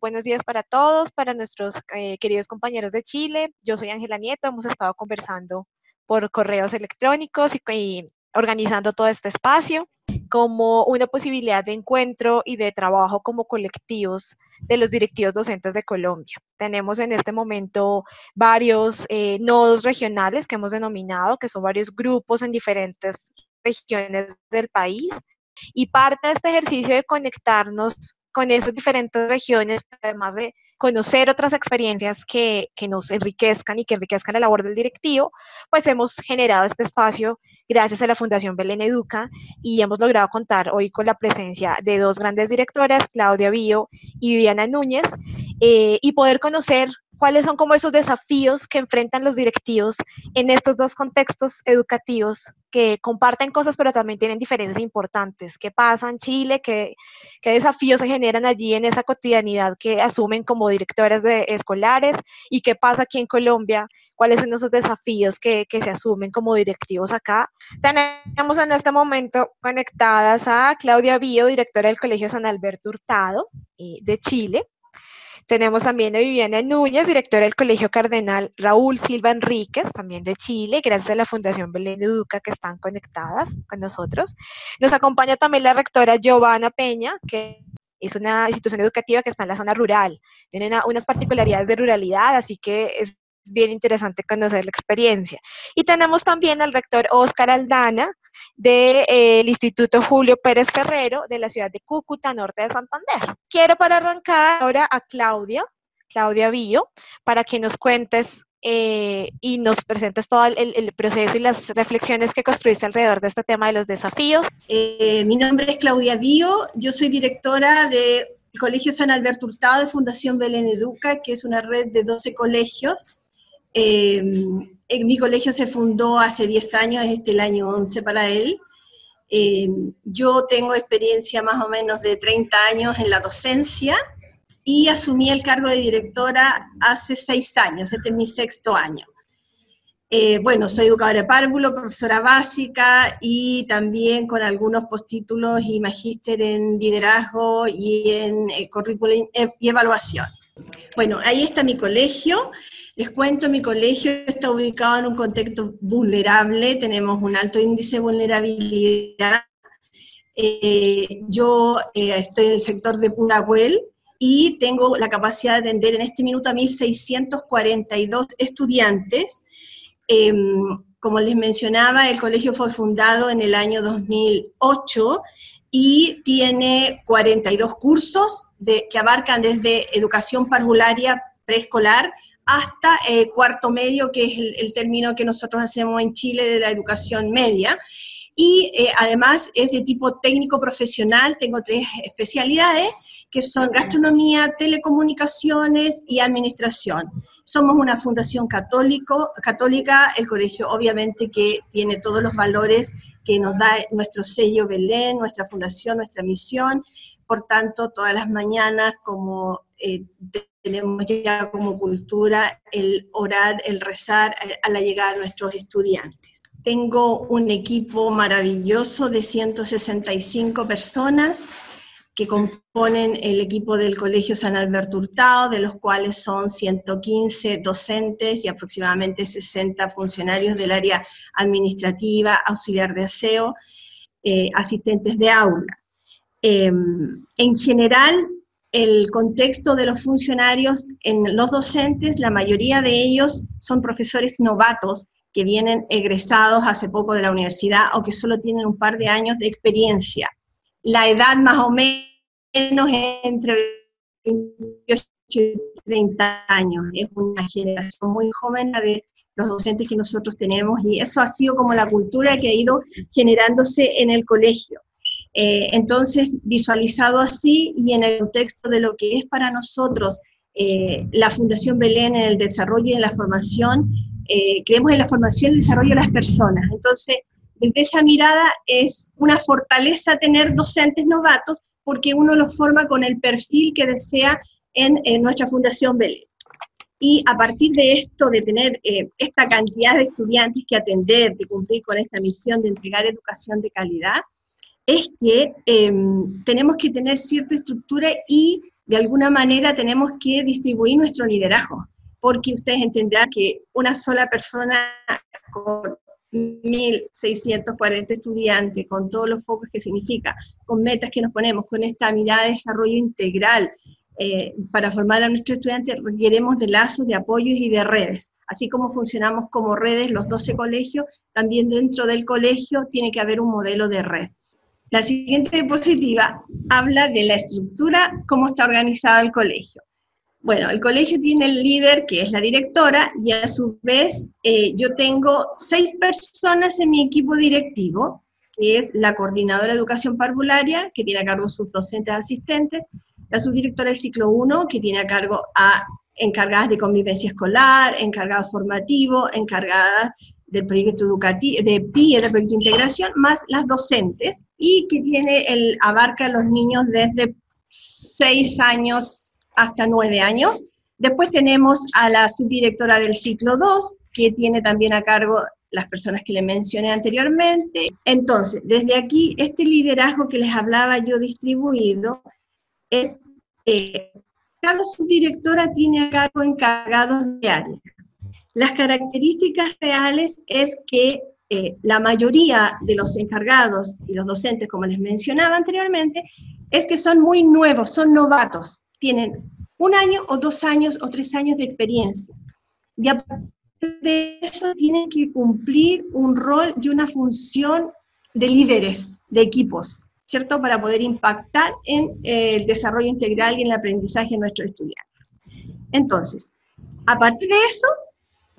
Buenos días para todos, para nuestros eh, queridos compañeros de Chile. Yo soy Ángela Nieto, hemos estado conversando por correos electrónicos y, organizando todo este espacio como una posibilidad de encuentro y de trabajo como colectivos de los directivos docentes de Colombia. Tenemos en este momento varios eh, nodos regionales que hemos denominado, que son varios grupos en diferentes regiones del país. Y parte de este ejercicio de conectarnos con esas diferentes regiones, además de conocer otras experiencias que, que, nos enriquezcan y que enriquezcan la labor del directivo, pues hemos generado este espacio gracias a la Fundación Belén Educa y hemos logrado contar hoy con la presencia de dos grandes directoras, Claudia Bío y Viviana Núñez, eh, y poder conocer cuáles son como esos desafíos que enfrentan los directivos en estos dos contextos educativos que comparten cosas pero también tienen diferencias importantes. ¿Qué pasa en Chile? ¿Qué, qué desafíos se generan allí en esa cotidianidad que asumen como directoras de escolares? ¿Y qué pasa aquí en Colombia? ¿Cuáles son esos desafíos que, que se asumen como directivos acá? Tenemos en este momento conectadas a Claudia Bío, directora del Colegio San Alberto Hurtado eh, de Chile. Tenemos también a Viviana Núñez, directora del Colegio Cardenal Raúl Silva Enríquez, también de Chile, gracias a la Fundación Belén Educa que están conectadas con nosotros. Nos acompaña también la rectora Giovanna Peña, que es una institución educativa que está en la zona rural. Tiene unas particularidades de ruralidad, así que es bien interesante conocer la experiencia. Y tenemos también al rector Oscar Aldana del eh, Instituto Julio Pérez Ferrero de la ciudad de Cúcuta, norte de Santander. Quiero para arrancar ahora a Claudia, Claudia Bío, para que nos cuentes eh, y nos presentes todo el, proceso y las reflexiones que construiste alrededor de este tema de los desafíos. Eh, mi nombre es Claudia Bío, yo soy directora del Colegio San Alberto Hurtado de Fundación Belén Educa, que es una red de 12 colegios en mi colegio se fundó hace 10 años, este el año 11 para él. Eh, yo tengo experiencia más o menos de 30 años en la docencia y asumí el cargo de directora hace 6 años, este es mi sexto año. Eh, bueno, soy educadora de párvulo, profesora básica y también con algunos postítulos y magíster en liderazgo y en currículum y evaluación. Bueno, ahí está mi colegio. Les cuento, mi colegio está ubicado en un contexto vulnerable, tenemos un alto índice de vulnerabilidad. Eh, yo eh, estoy en el sector de Pudahuel y tengo la capacidad de atender en este minuto a 1.642 estudiantes. Em, como les mencionaba, el colegio fue fundado en el año 2008 y tiene 42 cursos que abarcan desde educación parvularia preescolar hasta eh, cuarto medio, que es el, término que nosotros hacemos en Chile de la educación media. Y eh, además es de tipo técnico profesional, tengo tres especialidades, que son gastronomía, telecomunicaciones y administración. Somos una fundación católico, católica, el colegio obviamente que tiene todos los valores que nos da nuestro sello Belén, nuestra fundación, nuestra misión. Por tanto, todas las mañanas, como eh, tenemos ya como cultura el orar, el rezar a la llegada de nuestros estudiantes. Tengo un equipo maravilloso de 165 personas que componen el equipo del Colegio San Alberto Hurtado, de los cuales son 115 docentes y aproximadamente 60 funcionarios del área administrativa, auxiliar de aseo, eh, asistentes de aula. Em, en general, el contexto de los funcionarios en los docentes, la mayoría de ellos son profesores novatos que vienen egresados hace poco de la universidad o que solo tienen un par de años de experiencia. La edad más o menos es entre 28 y 30 años. Es una generación muy joven de los docentes que nosotros tenemos y eso ha sido como la cultura que ha ido generándose en el colegio. Eh, entonces, visualizado así y en el contexto de lo que es para nosotros eh, la Fundación Belén en el desarrollo y en la formación, eh, creemos en la formación y el desarrollo de las personas. Entonces, desde esa mirada es una fortaleza tener docentes novatos porque uno los forma con el perfil que desea en, nuestra Fundación Belén. Y a partir de esto, de tener esta cantidad de estudiantes que atender, de cumplir con esta misión de entregar educación de calidad, es que em, tenemos que tener cierta estructura y de alguna manera tenemos que distribuir nuestro liderazgo, porque ustedes entenderán que una sola persona con 1.640 estudiantes, con todos los focos que significa, con metas que nos ponemos, con esta mirada de desarrollo integral, eh, para formar a nuestros estudiantes requeremos de lazos, de apoyos y de redes. Así como funcionamos como redes los 12 colegios, también dentro del colegio tiene que haber un modelo de red. La siguiente diapositiva habla de la estructura, cómo está organizado el colegio. Bueno, el colegio tiene el líder, que es la directora, y a su vez eh, yo tengo seis personas en mi equipo directivo, que es la coordinadora de educación parvularia, que tiene a cargo sus docentes asistentes, la subdirectora del ciclo 1, que tiene a cargo a encargadas de convivencia escolar, encargadas formativo, encargadas del proyecto educativo, de PIE, del proyecto integración, más las docentes, y que tiene el, abarca a los niños desde 6 años hasta 9 años. Después tenemos a la subdirectora del ciclo 2, que tiene también a cargo las personas que le mencioné anteriormente. Entonces, desde aquí, este liderazgo que les hablaba yo distribuido es, eh, cada subdirectora tiene a cargo encargados de área. Las características reales es que eh, la mayoría de los encargados y los docentes, como les mencionaba anteriormente, es que son muy nuevos, son novatos, tienen un año o dos años o tres años de experiencia. Y a partir de eso tienen que cumplir un rol y una función de líderes, de equipos. ¿cierto? Para poder impactar en eh, el desarrollo integral y en el aprendizaje de nuestros estudiantes. Entonces, a partir de eso,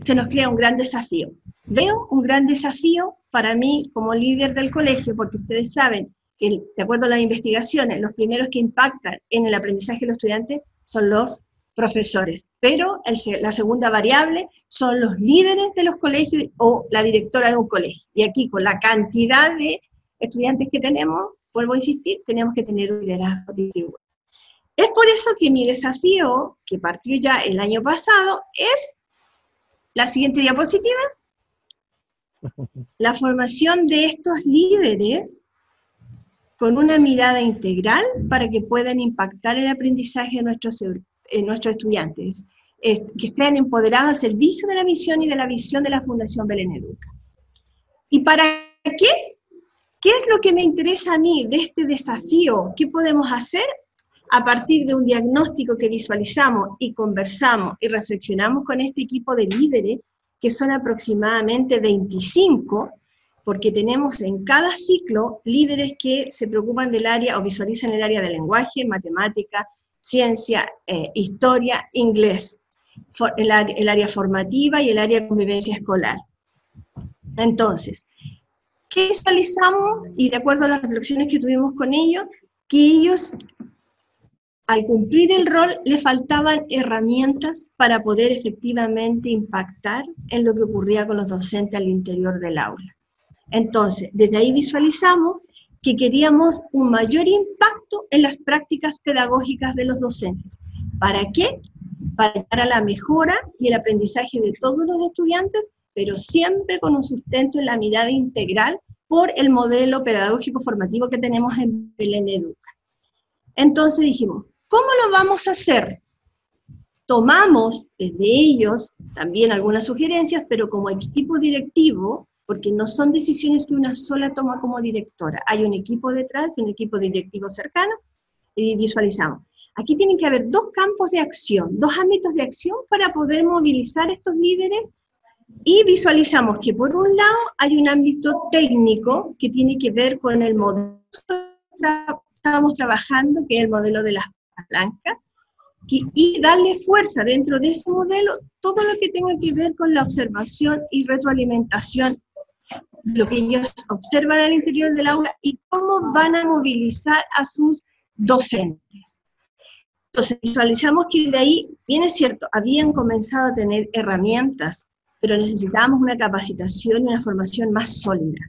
se nos crea un gran desafío. Veo un gran desafío para mí como líder del colegio, porque ustedes saben que, de acuerdo a las investigaciones, los primeros que impactan en el aprendizaje de los estudiantes son los profesores, pero la segunda variable son los líderes de los colegios o la directora de un colegio. Y aquí, con la cantidad de estudiantes que tenemos, vuelvo a insistir, tenemos que tener un liderazgo distribuido. Es por eso que mi desafío, que partió ya el año pasado, es la siguiente diapositiva, la formación de estos líderes con una mirada integral para que puedan impactar el aprendizaje de nuestros, nuestros estudiantes, que estén empoderados al servicio de la misión y de la visión de la Fundación Belén Educa. ¿Y para qué? ¿Qué es lo que me interesa a mí de este desafío? ¿Qué podemos hacer? A partir de un diagnóstico que visualizamos y conversamos y reflexionamos con este equipo de líderes, que son aproximadamente 25, porque tenemos en cada ciclo líderes que se preocupan del área o visualizan el área de lenguaje, matemática, ciencia, eh, historia, inglés, el, el área formativa y el área de convivencia escolar. Entonces, ¿Qué visualizamos? Y de acuerdo a las reflexiones que tuvimos con ellos, que ellos, al cumplir el rol, les faltaban herramientas para poder efectivamente impactar en lo que ocurría con los docentes al interior del aula. Entonces, desde ahí visualizamos que queríamos un mayor impacto en las prácticas pedagógicas de los docentes. ¿Para qué? Para la mejora y el aprendizaje de todos los estudiantes pero siempre con un sustento en la mirada integral por el modelo pedagógico formativo que tenemos en Belén Educa. Entonces dijimos, ¿cómo lo vamos a hacer? Tomamos desde ellos también algunas sugerencias, pero como equipo directivo, porque no son decisiones que una sola toma como directora, hay un equipo detrás, un equipo directivo cercano, y visualizamos. Aquí tienen que haber dos campos de acción, dos ámbitos de acción para poder movilizar estos líderes y visualizamos que por un lado hay un ámbito técnico que tiene que ver con el modelo que estábamos trabajando, que es el modelo de las palancas, y darle fuerza dentro de ese modelo todo lo que tenga que ver con la observación y retroalimentación lo que ellos observan al interior del aula y cómo van a movilizar a sus docentes. Entonces, visualizamos que de ahí, bien es cierto, habían comenzado a tener herramientas pero necesitábamos una capacitación y una formación más sólida.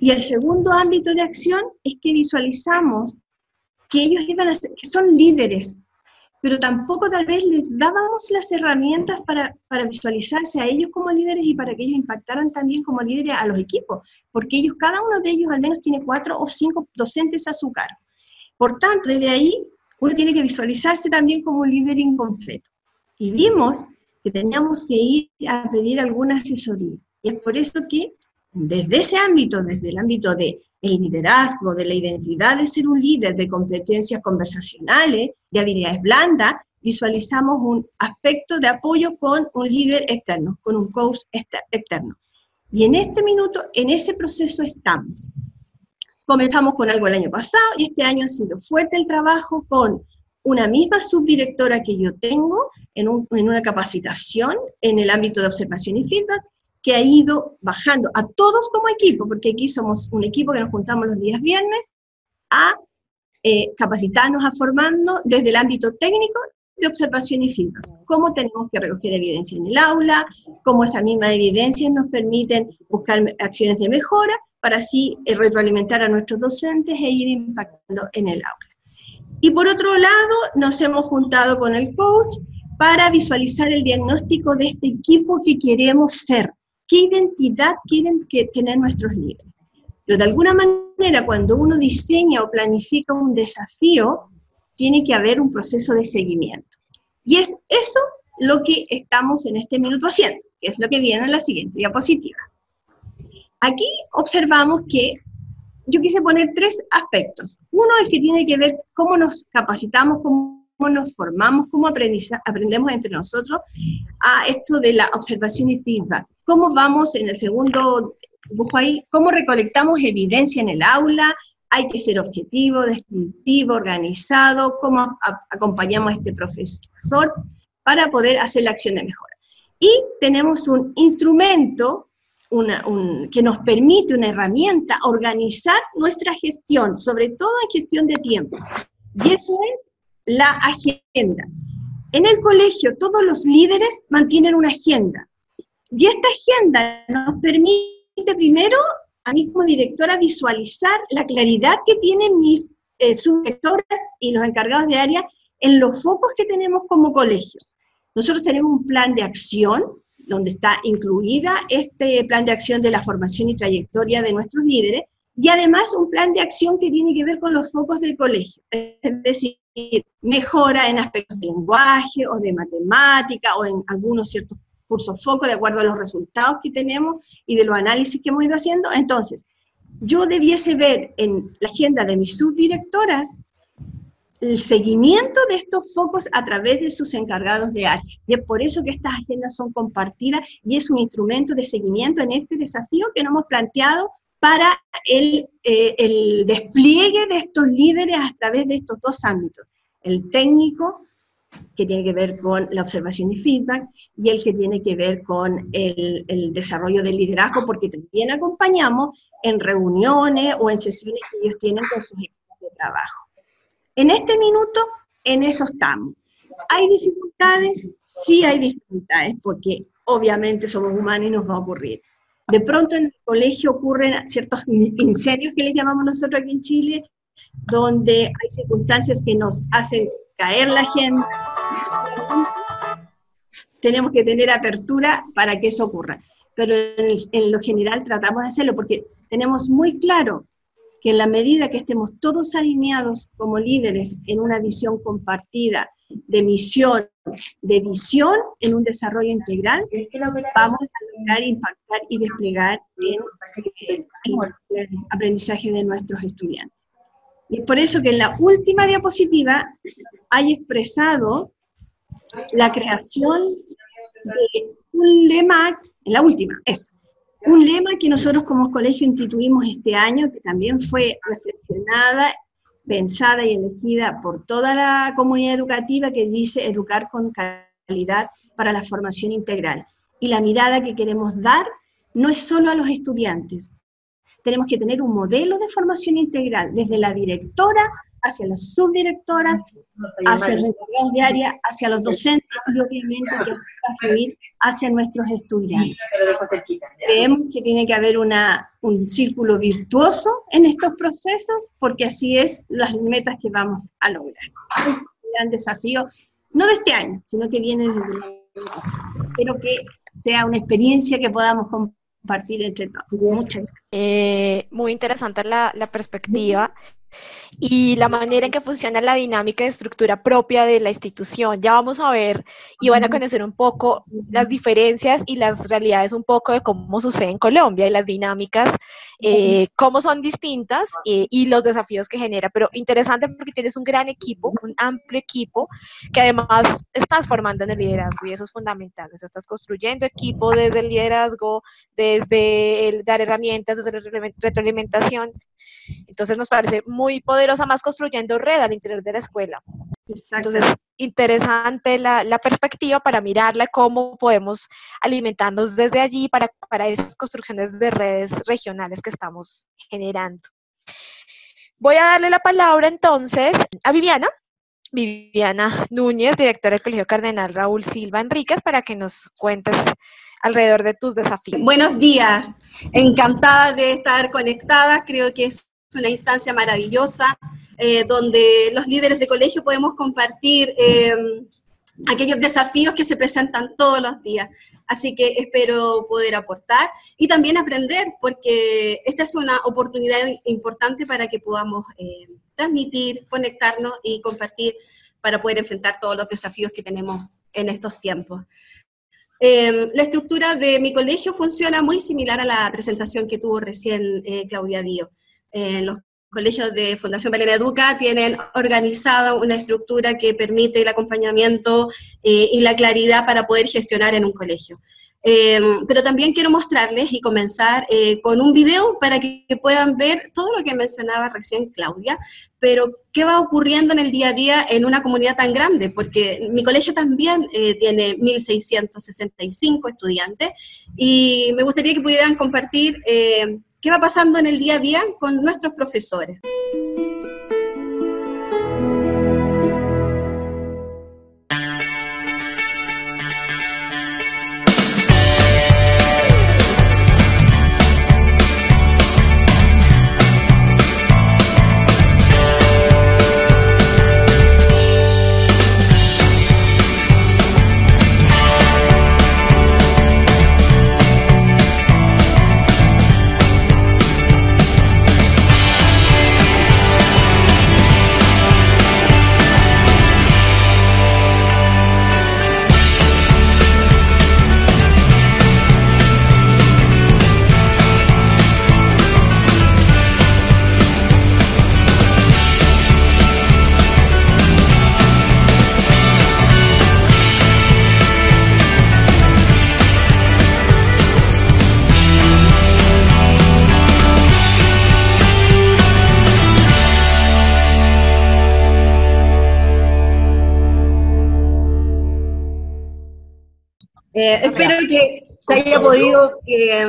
Y el segundo ámbito de acción es que visualizamos que ellos iban a ser, que son líderes, pero tampoco tal vez les dábamos las herramientas para, para, visualizarse a ellos como líderes y para que ellos impactaran también como líderes a los equipos, porque ellos, cada uno de ellos al menos tiene cuatro o cinco docentes a su cargo. Por tanto, desde ahí uno tiene que visualizarse también como un líder incompleto. Y vimos que teníamos que ir a pedir alguna asesoría. Y es por eso que desde ese ámbito, desde el ámbito de el liderazgo, de la identidad de ser un líder, de competencias conversacionales, de habilidades blandas, visualizamos un aspecto de apoyo con un líder externo, con un coach externo. Y en este minuto, en ese proceso estamos. Comenzamos con algo el año pasado y este año ha sido fuerte el trabajo con una misma subdirectora que yo tengo en, en una capacitación en el ámbito de observación y feedback que ha ido bajando a todos como equipo, porque aquí somos un equipo que nos juntamos los días viernes a eh, capacitarnos, a formarnos desde el ámbito técnico de observación y feedback. Cómo tenemos que recoger evidencia en el aula, cómo esa misma evidencia nos permiten buscar acciones de mejora para así eh, retroalimentar a nuestros docentes e ir impactando en el aula. Y por otro lado, nos hemos juntado con el coach para visualizar el diagnóstico de este equipo que queremos ser, qué identidad quieren que tener nuestros líderes. Pero de alguna manera, cuando uno diseña o planifica un desafío, tiene que haber un proceso de seguimiento. Y es eso lo que estamos en este minuto haciendo, que es lo que viene en la siguiente diapositiva. Aquí observamos que yo quise poner tres aspectos. Uno es que tiene que ver cómo nos capacitamos, cómo nos formamos, cómo aprendemos entre nosotros a esto de la observación y feedback. Cómo vamos en el segundo dibujo ahí, cómo recolectamos evidencia en el aula, hay que ser objetivo, descriptivo, organizado, cómo acompañamos a este profesor para poder hacer la acción de mejora. Y tenemos un instrumento una, que nos permite, una herramienta, organizar nuestra gestión, sobre todo en gestión de tiempo. Y eso es la agenda. En el colegio todos los líderes mantienen una agenda. Y esta agenda nos permite primero a mí como directora visualizar la claridad que tienen mis eh, subdirectoras y los encargados de área en los focos que tenemos como colegio. Nosotros tenemos un plan de acción donde está incluida este plan de acción de la formación y trayectoria de nuestros líderes y además un plan de acción que tiene que ver con los focos del colegio, es decir, mejora en aspectos de lenguaje o de matemática o en algunos ciertos cursos foco de acuerdo a los resultados que tenemos y de los análisis que hemos ido haciendo. Entonces, yo debiese ver en la agenda de mis subdirectoras el seguimiento de estos focos a través de sus encargados de área. Y es por eso que estas agendas son compartidas y es un instrumento de seguimiento en este desafío que nos hemos planteado para el, eh, el despliegue de estos líderes a través de estos dos ámbitos, el técnico que tiene que ver con la observación y feedback, y el que tiene que ver con el, el, desarrollo del liderazgo, porque también acompañamos en reuniones o en sesiones que ellos tienen con sus equipos de trabajo. En este minuto, en eso estamos. ¿Hay dificultades? Sí hay dificultades, porque obviamente somos humanos y nos va a ocurrir. De pronto en el colegio ocurren ciertos incendios que les llamamos nosotros aquí en Chile, donde hay circunstancias que nos hacen caer la gente. Tenemos que tener apertura para que eso ocurra. Pero en, lo general tratamos de hacerlo porque tenemos muy claro que en la medida que estemos todos alineados como líderes en una visión compartida de misión, de visión en un desarrollo integral, vamos a lograr impactar y desplegar el aprendizaje de nuestros estudiantes. Y es por eso que en la última diapositiva hay expresado la creación de un lema, en la última, es un lema que nosotros como colegio instituimos este año, que también fue reflexionada, pensada y elegida por toda la comunidad educativa, que dice educar con calidad para la formación integral. Y la mirada que queremos dar no es solo a los estudiantes, tenemos que tener un modelo de formación integral, desde la directora hacia las subdirectoras, hacia los encargados de área, hacia los docentes y obviamente que hacia nuestros estudiantes. Creemos que tiene que haber una, un círculo virtuoso en estos procesos porque así es las metas que vamos a lograr. Es un gran desafío, no de este año, sino que viene desde el año pasado. Espero que sea una experiencia que podamos compartir entre todos. Muchas gracias. Eh, muy interesante la, la perspectiva y la manera en que funciona la dinámica de estructura propia de la institución. Ya vamos a ver y van a conocer un poco las diferencias y las realidades un poco de cómo sucede en Colombia y las dinámicas, eh, cómo son distintas eh, y los desafíos que genera. Pero interesante porque tienes un gran equipo, un amplio equipo que además estás formando en el liderazgo y eso es fundamental. estás construyendo equipo desde el liderazgo, desde el dar herramientas, desde la retroalimentación entonces nos parece muy poderosa más construyendo red al interior de la escuela. Entonces, interesante la, la, perspectiva para mirarla, cómo podemos alimentarnos desde allí para, para esas construcciones de redes regionales que estamos generando. Voy a darle la palabra entonces a Viviana, Viviana Núñez, directora del Colegio Cardenal Raúl Silva Enríquez, para que nos cuentes alrededor de tus desafíos. Buenos días, encantada de estar conectada, creo que es una instancia maravillosa eh, donde los líderes de colegio podemos compartir eh, aquellos desafíos que se presentan todos los días. Así que espero poder aportar y también aprender, porque esta es una oportunidad importante para que podamos eh, transmitir, conectarnos y compartir para poder enfrentar todos los desafíos que tenemos en estos tiempos. la estructura de mi colegio funciona muy similar a la presentación que tuvo recién Claudia Dío los colegios de Fundación Belén Educa tienen organizada una estructura que permite el acompañamiento eh, y la claridad para poder gestionar en un colegio. Em, pero también quiero mostrarles y comenzar eh, con un video para que puedan ver todo lo que mencionaba recién Claudia, pero qué va ocurriendo en el día a día en una comunidad tan grande, porque mi colegio también eh, tiene 1.665 estudiantes y me gustaría que pudieran compartir qué va pasando en el día a día con nuestros profesores.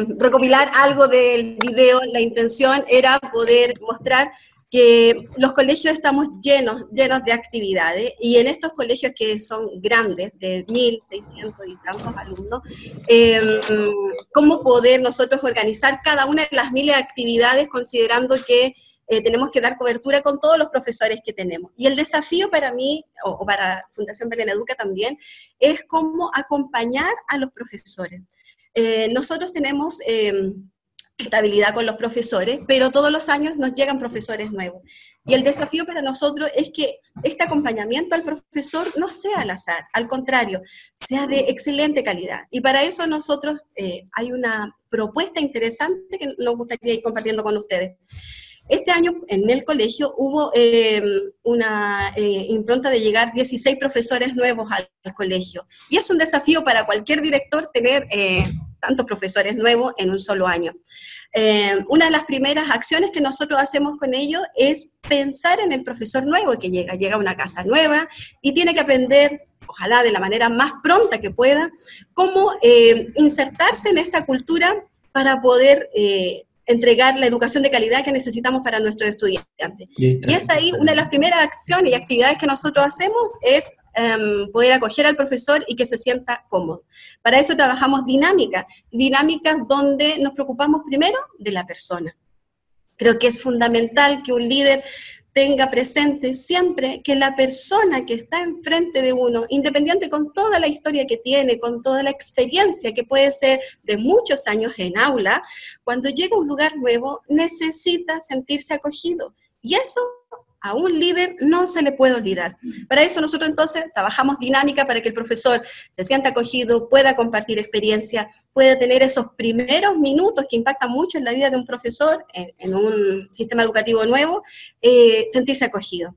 Eh, recopilar algo del video. La intención era poder mostrar que los colegios estamos llenos, llenos de actividades y en estos colegios que son grandes, de 1.600 y tantos alumnos, em, cómo poder nosotros organizar cada una de las miles de actividades considerando que eh, tenemos que dar cobertura con todos los profesores que tenemos. Y el desafío para mí, o, para Fundación Belén Educa también, es cómo acompañar a los profesores. Eh, nosotros tenemos em, estabilidad con los profesores, pero todos los años nos llegan profesores nuevos. Y el desafío para nosotros es que este acompañamiento al profesor no sea al azar, al contrario, sea de excelente calidad. Y para eso nosotros eh, hay una propuesta interesante que nos gustaría ir compartiendo con ustedes. Este año en el colegio hubo eh, una eh, impronta de llegar 16 profesores nuevos al, colegio. Y es un desafío para cualquier director tener eh, tantos profesores nuevos en un solo año. una de las primeras acciones que nosotros hacemos con ellos es pensar en el profesor nuevo que llega. Llega a una casa nueva y tiene que aprender ojalá de la manera más pronta que pueda, cómo insertarse en esta cultura para poder entregar la educación de calidad que necesitamos para nuestros estudiantes. Y es ahí una de las primeras acciones y actividades que nosotros hacemos es em, poder acoger al profesor y que se sienta cómodo. Para eso trabajamos dinámicas, dinámicas donde nos preocupamos primero de la persona. Creo que es fundamental que un líder tenga presente siempre que la persona que está enfrente de uno, independiente con toda la historia que tiene, con toda la experiencia que puede ser de muchos años en aula, cuando llega a un lugar nuevo necesita sentirse acogido. Y eso a un líder no se le puede olvidar. Para eso nosotros entonces trabajamos dinámica para que el profesor se sienta acogido, pueda compartir experiencia, pueda tener esos primeros minutos que impactan mucho en la vida de un profesor en, un sistema educativo nuevo, eh, sentirse acogido.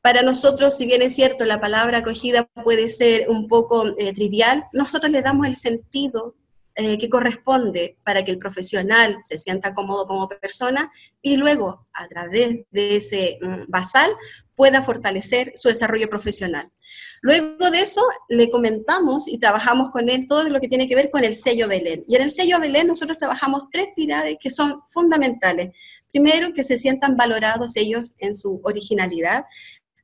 Para nosotros, si bien es cierto, la palabra acogida puede ser un poco eh, trivial, nosotros le damos el sentido eh, que corresponde para que el profesional se sienta cómodo como persona y luego, a través de ese mm, basal, pueda fortalecer su desarrollo profesional. Luego de eso, le comentamos y trabajamos con él todo lo que tiene que ver con el sello Belén. Y en el sello Belén nosotros trabajamos tres pilares que son fundamentales. Primero, que se sientan valorados ellos en su originalidad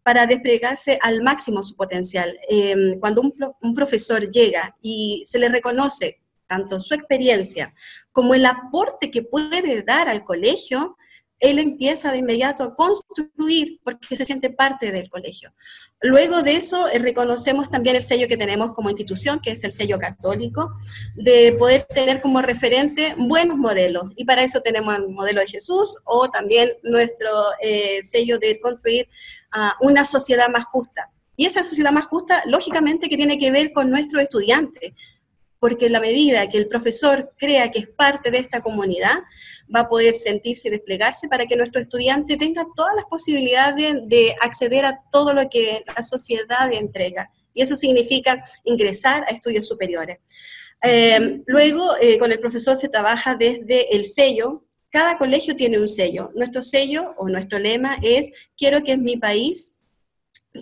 para desplegarse al máximo su potencial. Em, cuando un, un profesor llega y se le reconoce tanto su experiencia como el aporte que puede dar al colegio, él empieza de inmediato a construir porque se siente parte del colegio. Luego de eso, eh, reconocemos también el sello que tenemos como institución, que es el sello católico, de poder tener como referente buenos modelos. Y para eso tenemos el modelo de Jesús o también nuestro eh, sello de construir ah, una sociedad más justa. Y esa sociedad más justa, lógicamente, que tiene que ver con nuestros estudiantes porque en la medida que el profesor crea que es parte de esta comunidad, va a poder sentirse y desplegarse para que nuestro estudiante tenga todas las posibilidades de, acceder a todo lo que la sociedad entrega. Y eso significa ingresar a estudios superiores. Eh, luego, eh, con el profesor se trabaja desde el sello. Cada colegio tiene un sello. Nuestro sello o nuestro lema es, quiero que en mi país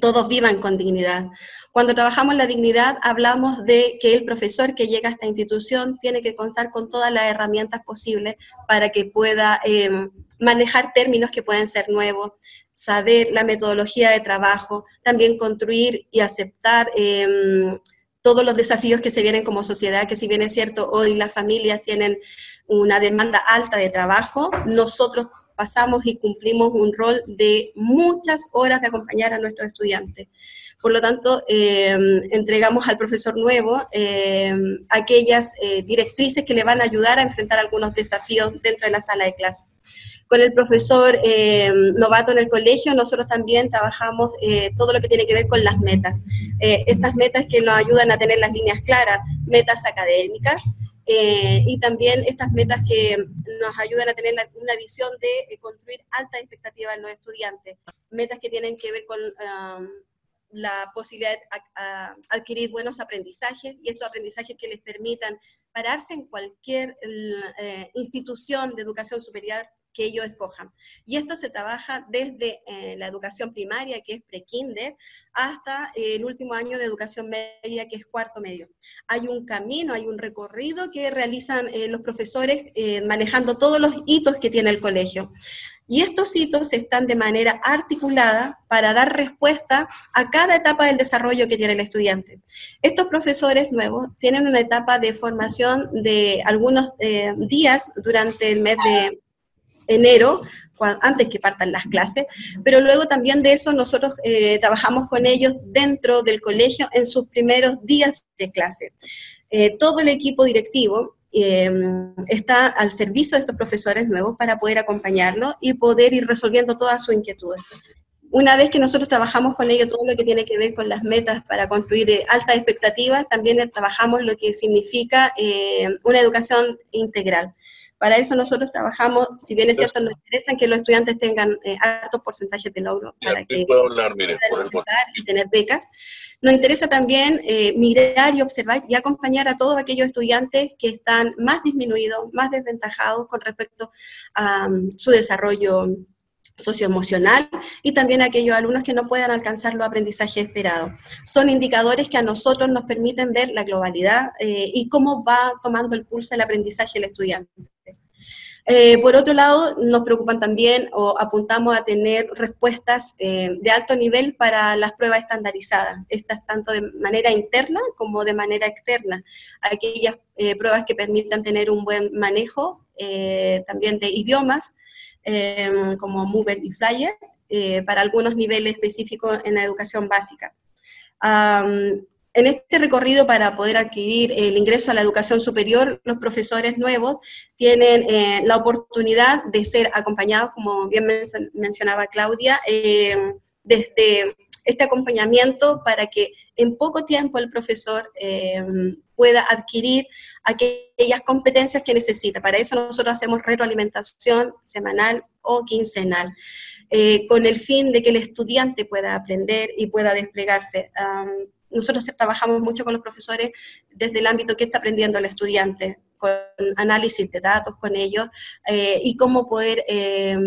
todos vivan con dignidad. Cuando trabajamos la dignidad, hablamos de que el profesor que llega a esta institución tiene que contar con todas las herramientas posibles para que pueda em, manejar términos que pueden ser nuevos, saber la metodología de trabajo, también construir y aceptar em, todos los desafíos que se vienen como sociedad, que si bien es cierto, hoy las familias tienen una demanda alta de trabajo, nosotros pasamos y cumplimos un rol de muchas horas de acompañar a nuestros estudiantes. Por lo tanto, eh, entregamos al profesor nuevo eh, aquellas eh, directrices que le van a ayudar a enfrentar algunos desafíos dentro de la sala de clase. Con el profesor novato en el colegio, nosotros también trabajamos todo lo que tiene que ver con las metas. estas metas que nos ayudan a tener las líneas claras, metas académicas, eh, y también estas metas que nos ayudan a tener una visión de eh, construir altas expectativas en los estudiantes, metas que tienen que ver con um, la posibilidad de adquirir buenos aprendizajes y estos aprendizajes que les permitan pararse en cualquier eh, institución de educación superior que ellos escojan. Y esto se trabaja desde eh, la educación primaria, que es pre-kinder, hasta eh, el último año de educación media, que es cuarto medio. Hay un camino, hay un recorrido que realizan eh, los profesores manejando todos los hitos que tiene el colegio. Y estos hitos están de manera articulada para dar respuesta a cada etapa del desarrollo que tiene el estudiante. Estos profesores nuevos tienen una etapa de formación de algunos días durante el mes de enero, antes que partan las clases, pero luego también de eso nosotros eh, trabajamos con ellos dentro del colegio en sus primeros días de clase. Eh, todo el equipo directivo eh, está al servicio de estos profesores nuevos para poder acompañarlos y poder ir resolviendo todas sus inquietudes. Una vez que nosotros trabajamos con ellos todo lo que tiene que ver con las metas para construir altas expectativas, también trabajamos lo que significa una educación integral. Para eso nosotros trabajamos, si bien es cierto, nos interesa que los estudiantes tengan eh, altos porcentajes de logro para que puedan y tener becas. Nos interesa también eh, mirar y observar y acompañar a todos aquellos estudiantes que están más disminuidos, más desventajados con respecto a um, su desarrollo socioemocional y también aquellos alumnos que no puedan alcanzar los aprendizajes esperados. Son indicadores que a nosotros nos permiten ver la globalidad eh, y cómo va tomando el pulso el aprendizaje el estudiante. Eh, por otro lado, nos preocupan también o apuntamos a tener respuestas eh, de alto nivel para las pruebas estandarizadas, estas tanto de manera interna como de manera externa, aquellas pruebas que permitan tener un buen manejo también de idiomas, como Mover y Flyer, para algunos niveles específicos en la educación básica. En este recorrido para poder adquirir el ingreso a la educación superior, los profesores nuevos tienen la oportunidad de ser acompañados, como bien mencionaba Claudia, desde este acompañamiento para que en poco tiempo el profesor eh, pueda adquirir aquellas competencias que necesita. Para eso nosotros hacemos retroalimentación semanal o quincenal, eh, con el fin de que el estudiante pueda aprender y pueda desplegarse. Nosotros trabajamos mucho con los profesores desde el ámbito que está aprendiendo el estudiante, con análisis de datos con ellos eh, y cómo poder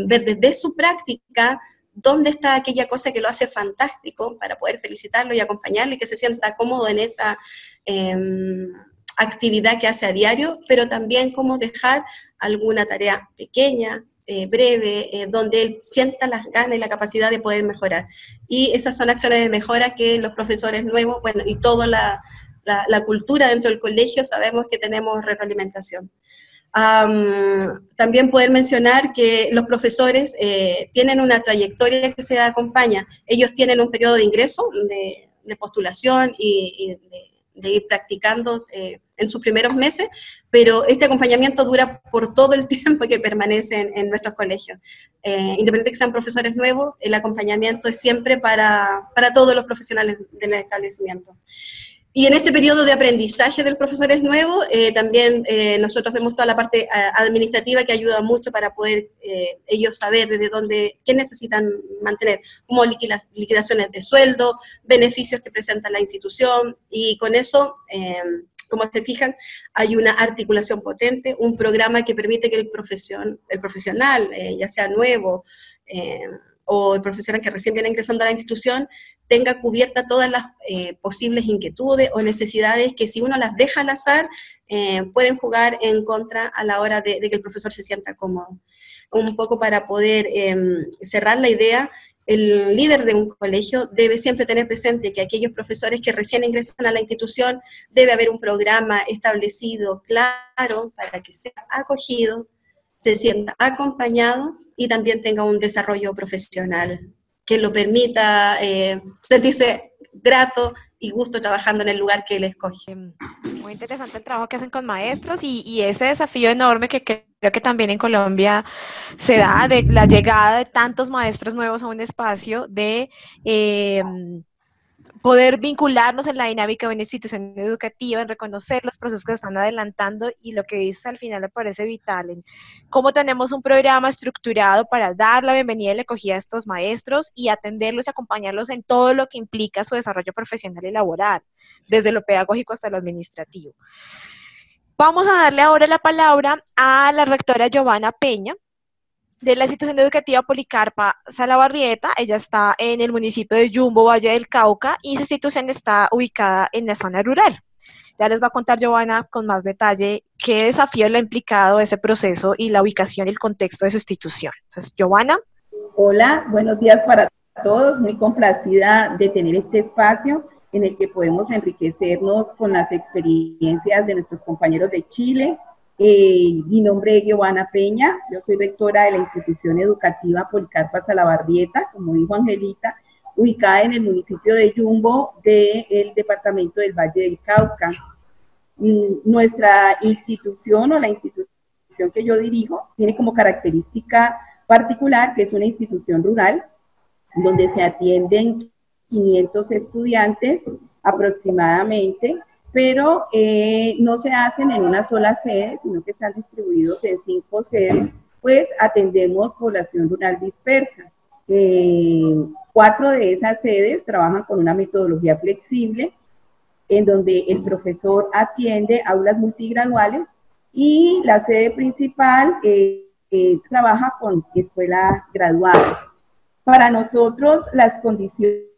ver desde su práctica dónde está aquella cosa que lo hace fantástico para poder felicitarlo y acompañarlo y que se sienta cómodo en esa em, actividad que hace a diario, pero también cómo dejar alguna tarea pequeña, eh, breve, eh, donde él sienta las ganas y la capacidad de poder mejorar. Y esas son acciones de mejora que los profesores nuevos, bueno, y toda la, la cultura dentro del colegio sabemos que tenemos retroalimentación también poder mencionar que los profesores eh, tienen una trayectoria que se acompaña. Ellos tienen un periodo de ingreso, de, postulación y, de, ir practicando eh, en sus primeros meses, pero este acompañamiento dura por todo el tiempo que permanecen en nuestros colegios. Eh, independientemente de que sean profesores nuevos, el acompañamiento es siempre para, para todos los profesionales del establecimiento. Y en este periodo de aprendizaje del profesor es nuevo, eh, también eh, nosotros vemos toda la parte eh, administrativa que ayuda mucho para poder ellos saber desde dónde, qué necesitan mantener, como liquidaciones de sueldo, beneficios que presenta la institución, y con eso, como se fijan, hay una articulación potente, un programa que permite que el, profesión, el profesional, ya sea nuevo, o el profesional que recién viene ingresando a la institución tenga cubierta todas las eh, posibles inquietudes o necesidades que si uno las deja al azar, eh, pueden jugar en contra a la hora de, que el profesor se sienta cómodo. Un poco para poder em, cerrar la idea, el líder de un colegio debe siempre tener presente que aquellos profesores que recién ingresan a la institución, debe haber un programa establecido, claro, para que sea acogido, se sienta acompañado y también tenga un desarrollo profesional que lo permita eh, sentirse grato y gusto trabajando en el lugar que él escoge. Em, muy interesante el trabajo que hacen con maestros y, y, ese desafío enorme que creo que también en Colombia se da de la llegada de tantos maestros nuevos a un espacio de... Eh, poder vincularnos en la dinámica de una institución educativa, en reconocer los procesos que están adelantando y lo que dice al final me parece vital, en cómo tenemos un programa estructurado para dar la bienvenida y la acogida a estos maestros y atenderlos y acompañarlos en todo lo que implica su desarrollo profesional y laboral, desde lo pedagógico hasta lo administrativo. Vamos a darle ahora la palabra a la rectora Giovanna Peña, de la institución educativa Policarpa Salabarrieta. Ella está en el municipio de Yumbo, Valle del Cauca, y su institución está ubicada en la zona rural. Ya les va a contar Giovanna con más detalle qué desafío le ha implicado ese proceso y la ubicación y el contexto de su institución. Entonces, Giovanna. Hola, buenos días para todos. Muy complacida de tener este espacio en el que podemos enriquecernos con las experiencias de nuestros compañeros de Chile, eh, mi nombre es Giovanna Peña, yo soy rectora de la institución educativa Policarpa Salabarrieta, como dijo Angelita, ubicada en el municipio de Yumbo del departamento del Valle del Cauca. Mm, nuestra institución o la institución que yo dirijo tiene como característica particular que es una institución rural donde se atienden 500 estudiantes aproximadamente pero eh, no se hacen en una sola sede, sino que están distribuidos en cinco sedes, pues atendemos población rural dispersa. Eh, cuatro de esas sedes trabajan con una metodología flexible, en donde el profesor atiende aulas multigraduales y la sede principal eh, trabaja con escuela graduada. Para nosotros las condiciones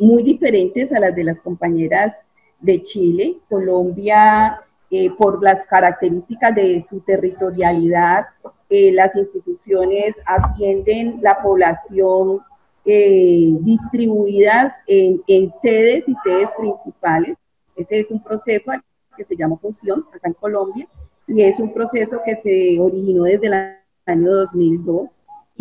muy diferentes a las de las compañeras de Chile. Colombia, eh, por las características de su territorialidad, eh, las instituciones atienden la población eh, distribuidas en, en, sedes y sedes principales. Este es un proceso que se llama fusión acá en Colombia y es un proceso que se originó desde el año 2002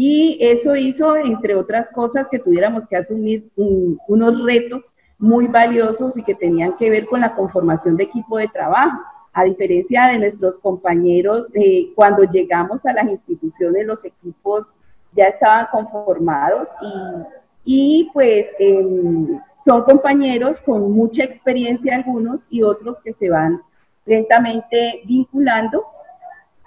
Y eso hizo, entre otras cosas, que tuviéramos que asumir unos retos muy valiosos y que tenían que ver con la conformación de equipo de trabajo. A diferencia de nuestros compañeros, eh, cuando llegamos a las instituciones, los equipos ya estaban conformados y, y pues em, son compañeros con mucha experiencia algunos y otros que se van lentamente vinculando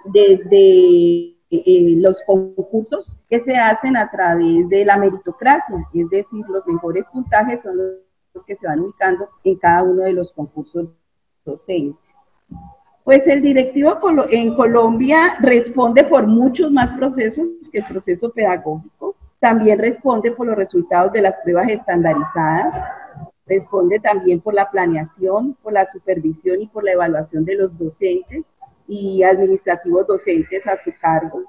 desde eh, los concursos que se hacen a través de la meritocracia, es decir, los mejores puntajes son los que se van ubicando en cada uno de los concursos docentes. Pues el directivo en Colombia responde por muchos más procesos que el proceso pedagógico. También responde por los resultados de las pruebas estandarizadas. Responde también por la planeación, por la supervisión y por la evaluación de los docentes y administrativos docentes a su cargo.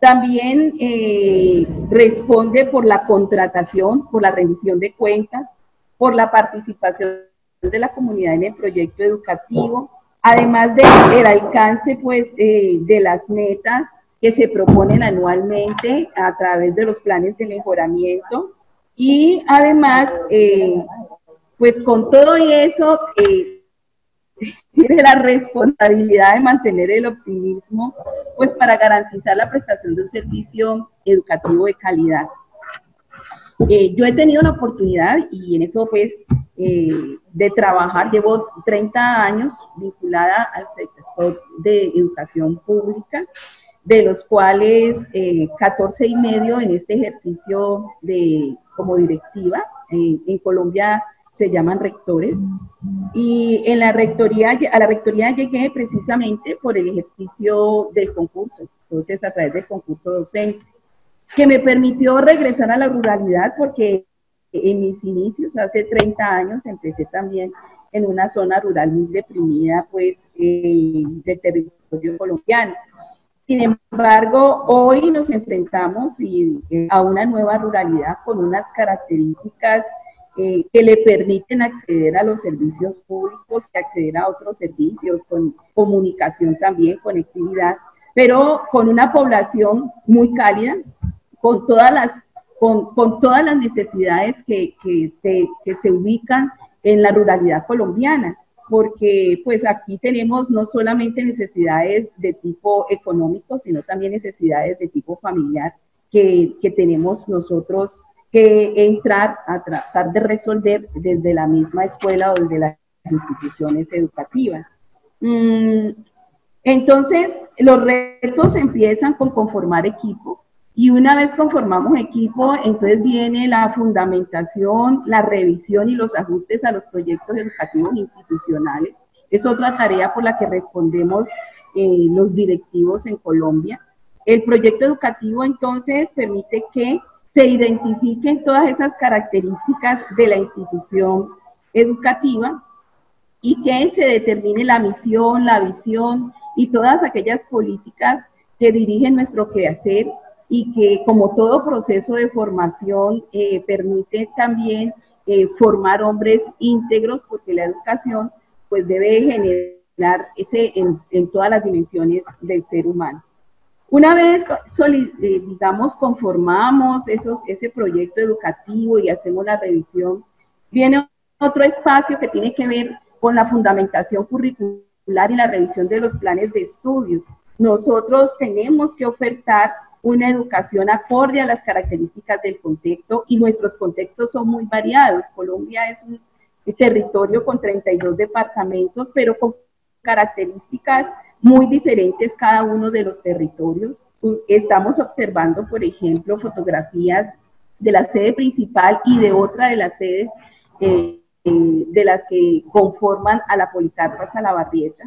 También eh, responde por la contratación, por la rendición de cuentas, por la participación de la comunidad en el proyecto educativo, además del alcance pues, eh, de las metas que se proponen anualmente a través de los planes de mejoramiento y además, eh, pues con todo eso, tiene la responsabilidad de mantener el optimismo, pues para garantizar la prestación de un servicio educativo de calidad. Eh, yo he tenido la oportunidad y en eso pues eh, de trabajar, llevo 30 años vinculada al sector de educación pública, de los cuales 14 eh, y medio en este ejercicio de, como directiva. en Colombia se llaman rectores. Y en la rectoría, a la rectoría llegué precisamente por el ejercicio del concurso, entonces a través del concurso docente que me permitió regresar a la ruralidad porque en mis inicios, hace 30 años, empecé también en una zona rural muy deprimida, pues, eh, del territorio colombiano. Sin embargo, hoy nos enfrentamos eh, a una nueva ruralidad con unas características eh, que le permiten acceder a los servicios públicos y acceder a otros servicios, con comunicación también, conectividad, pero con una población muy cálida, con todas las, con, con todas las necesidades que, que, se, que se ubican en la ruralidad colombiana, porque pues aquí tenemos no solamente necesidades de tipo económico, sino también necesidades de tipo familiar que, que tenemos nosotros que entrar a tratar de resolver desde la misma escuela o desde las instituciones educativas. Mm, entonces, los retos empiezan con conformar equipo, y una vez conformamos equipo, entonces viene la fundamentación, la revisión y los ajustes a los proyectos educativos institucionales. Es otra tarea por la que respondemos eh, los directivos en Colombia. El proyecto educativo entonces permite que se identifiquen todas esas características de la institución educativa y que se determine la misión, la visión y todas aquellas políticas que dirigen nuestro quehacer y que como todo proceso de formación eh, permite también eh, formar hombres íntegros porque la educación pues debe generar ese en, en todas las dimensiones del ser humano. Una vez, eh, digamos, conformamos esos, ese proyecto educativo y hacemos la revisión, viene otro espacio que tiene que ver con la fundamentación curricular y la revisión de los planes de estudio. Nosotros tenemos que ofertar una educación acorde a las características del contexto y nuestros contextos son muy variados. Colombia es un territorio con 32 departamentos, pero con características muy diferentes cada uno de los territorios. Estamos observando, por ejemplo, fotografías de la sede principal y de otra de las sedes eh, eh, de las que conforman a la Policarpa Salabarrieta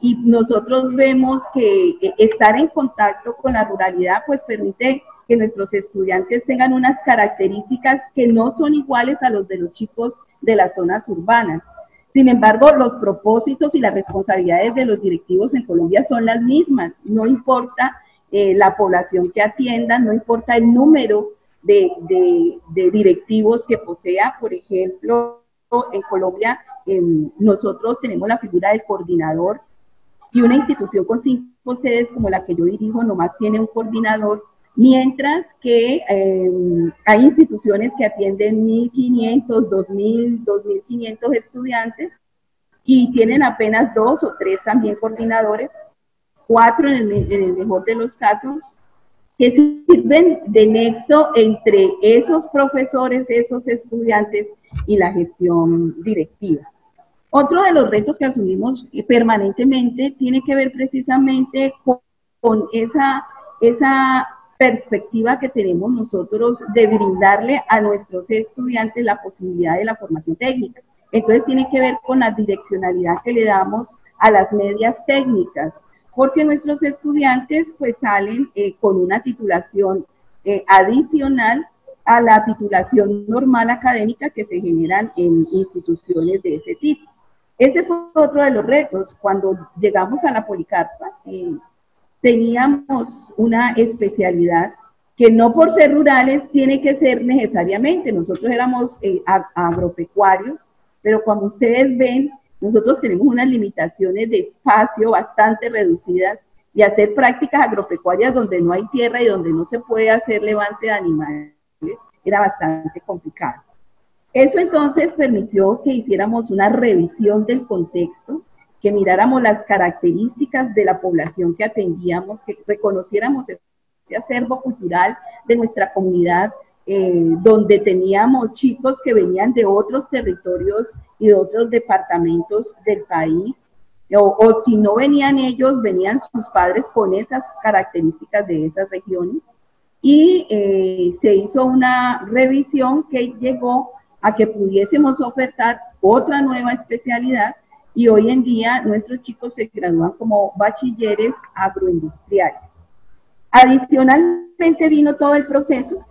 y nosotros vemos que estar en contacto con la ruralidad pues permite que nuestros estudiantes tengan unas características que no son iguales a los de los chicos de las zonas urbanas. Sin embargo, los propósitos y las responsabilidades de los directivos en Colombia son las mismas. No importa eh, la población que atiendan, no importa el número de, directivos que posea. Por ejemplo, en Colombia nosotros tenemos la figura del coordinador y una institución con cinco sedes como la que yo dirijo nomás tiene un coordinador, mientras que eh, hay instituciones que atienden 1.500, 2.000, 2.500 estudiantes y tienen apenas dos o tres también coordinadores, cuatro en el, mejor de los casos, que sirven de nexo entre esos profesores, esos estudiantes y la gestión directiva. Otro de los retos que asumimos permanentemente tiene que ver precisamente con, con esa, esa perspectiva que tenemos nosotros de brindarle a nuestros estudiantes la posibilidad de la formación técnica. Entonces tiene que ver con la direccionalidad que le damos a las medias técnicas, porque nuestros estudiantes pues salen eh, con una titulación eh, adicional a la titulación normal académica que se generan en instituciones de ese tipo. Ese fue otro de los retos. Cuando llegamos a la Policarpa, eh, teníamos una especialidad que no por ser rurales tiene que ser necesariamente. Nosotros éramos eh, agropecuarios, pero como ustedes ven, nosotros tenemos unas limitaciones de espacio bastante reducidas y hacer prácticas agropecuarias donde no hay tierra y donde no se puede hacer levante de animales era bastante complicado. Eso entonces permitió que hiciéramos una revisión del contexto que miráramos las características de la población que atendíamos, que reconociéramos ese acervo cultural de nuestra comunidad, eh, donde teníamos chicos que venían de otros territorios y de otros departamentos del país, o, si no venían ellos, venían sus padres con esas características de esas regiones. Y eh, se hizo una revisión que llegó a que pudiésemos ofertar otra nueva especialidad y hoy en día nuestros chicos se gradúan como bachilleres agroindustriales. Adicionalmente vino todo el proceso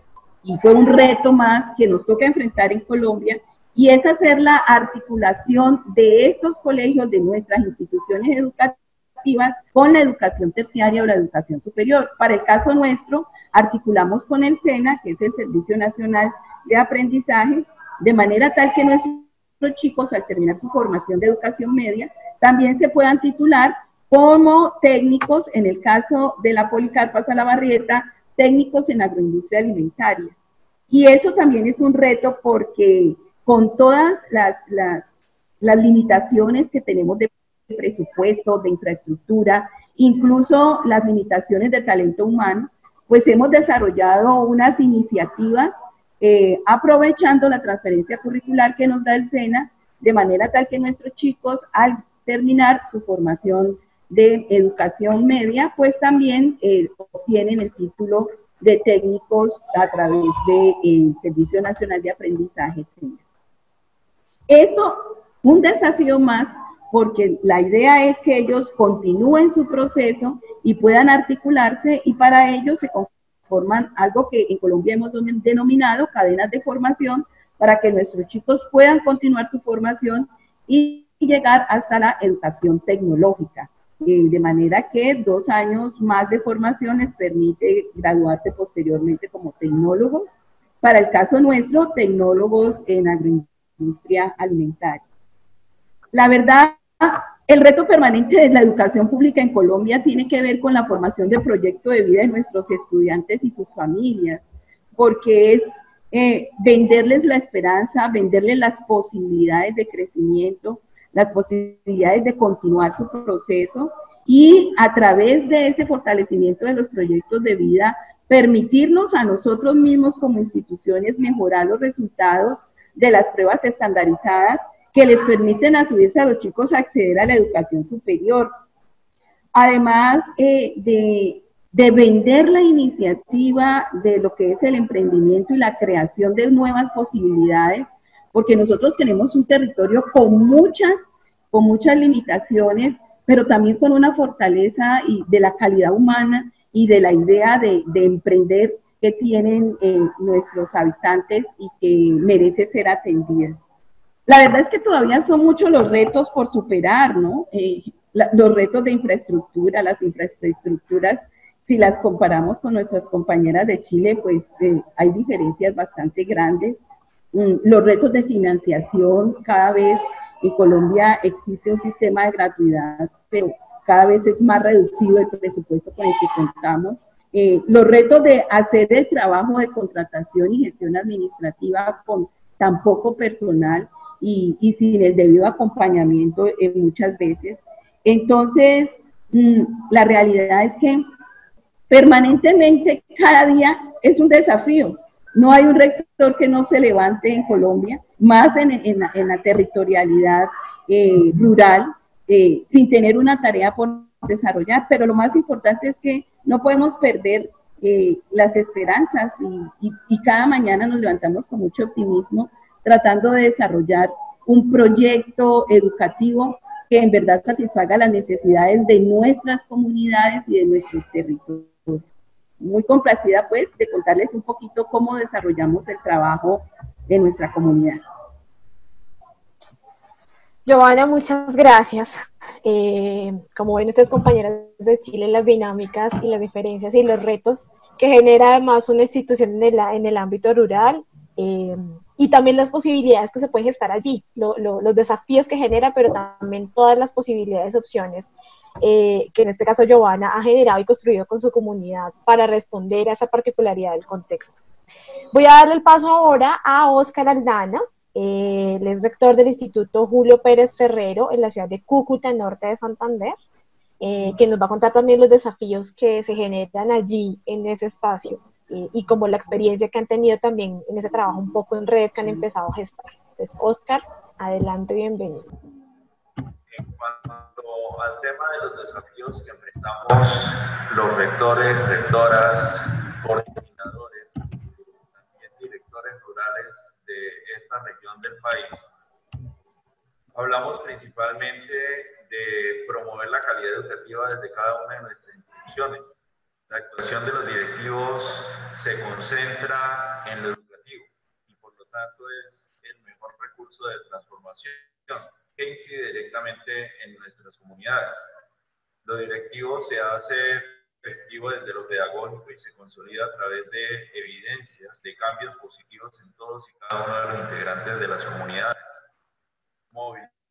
y fue un reto más que nos toca enfrentar en Colombia y es hacer la articulación de estos colegios, de nuestras instituciones educativas con la educación terciaria o la educación superior. Para el caso nuestro, articulamos con el SENA, que es el Servicio Nacional de Aprendizaje, de manera tal que nuestros los chicos al terminar su formación de educación media también se puedan titular como técnicos, en el caso de la Policarpa Salabarrieta, técnicos en agroindustria alimentaria. Y eso también es un reto porque con todas las, las, las limitaciones que tenemos de presupuesto, de infraestructura, incluso las limitaciones de talento humano, pues hemos desarrollado unas iniciativas eh, aprovechando la transferencia curricular que nos da el SENA, de manera tal que nuestros chicos al terminar su formación de educación media, pues también eh, obtienen el título de técnicos a través del de, Servicio Nacional de Aprendizaje. Esto, un desafío más, porque la idea es que ellos continúen su proceso y puedan articularse y para ello se forman algo que en Colombia hemos denominado cadenas de formación para que nuestros chicos puedan continuar su formación y llegar hasta la educación tecnológica. Eh, de manera que dos años más de formación les permite graduarse posteriormente como tecnólogos. Para el caso nuestro, tecnólogos en agroindustria alimentaria. La verdad, el reto permanente de la educación pública en Colombia tiene que ver con la formación de proyecto de vida de nuestros estudiantes y sus familias, porque es eh, venderles la esperanza, venderles las posibilidades de crecimiento, las posibilidades de continuar su proceso y a través de ese fortalecimiento de los proyectos de vida, permitirnos a nosotros mismos como instituciones mejorar los resultados de las pruebas estandarizadas que les permiten a su vez a los chicos acceder a la educación superior. Además eh, de, de vender la iniciativa de lo que es el emprendimiento y la creación de nuevas posibilidades, porque nosotros tenemos un territorio con muchas, con muchas limitaciones, pero también con una fortaleza y de la calidad humana y de la idea de, de emprender que tienen eh, nuestros habitantes y que merece ser atendida. La verdad es que todavía son muchos los retos por superar, ¿no? Eh, los retos de infraestructura, las infraestructuras, si las comparamos con nuestras compañeras de Chile, pues eh, hay diferencias bastante grandes. Mm, los retos de financiación, cada vez en Colombia existe un sistema de gratuidad, pero cada vez es más reducido el presupuesto con el que contamos eh, los retos de hacer el trabajo de contratación y gestión administrativa con tan poco personal y, y sin el debido acompañamiento muchas veces. Entonces, mm, la realidad es que permanentemente, cada día es un desafío. No hay un rector que no se levante en Colombia, más en, en, la, territorialidad eh, rural, eh, sin tener una tarea por desarrollar. Pero lo más importante es que no podemos perder eh, las esperanzas y, y, cada mañana nos levantamos con mucho optimismo tratando de desarrollar un proyecto educativo que en verdad satisfaga las necesidades de nuestras comunidades y de nuestros territorios muy complacida pues de contarles un poquito cómo desarrollamos el trabajo en nuestra comunidad. Giovanna, muchas gracias. Eh, como ven ustedes compañeras de Chile, las dinámicas y las diferencias y los retos que genera además una institución en el, en el ámbito rural eh, y también las posibilidades que se pueden gestar allí, los desafíos que genera, pero también todas las posibilidades, opciones eh, que en este caso Giovanna ha generado y construido con su comunidad para responder a esa particularidad del contexto. Voy a darle el paso ahora a Óscar Aldana, eh, él es rector del Instituto Julio Pérez Ferrero en la ciudad de Cúcuta, norte de Santander, eh, que nos va a contar también los desafíos que se generan allí en ese espacio y como la experiencia que han tenido también en ese trabajo un poco en red que han empezado a gestar. Entonces, Oscar, adelante, bienvenido. En cuanto al tema de los desafíos que enfrentamos los rectores, rectoras, coordinadores, también directores rurales de esta región del país, hablamos principalmente de promover la calidad educativa desde cada una de nuestras instituciones la actuación de los directivos se concentra en lo educativo y por lo tanto es el mejor recurso de transformación que incide directamente en nuestras comunidades. Lo directivo se hace efectivo desde lo pedagógico y se consolida a través de evidencias de cambios positivos en todos y cada uno de los integrantes de las comunidades.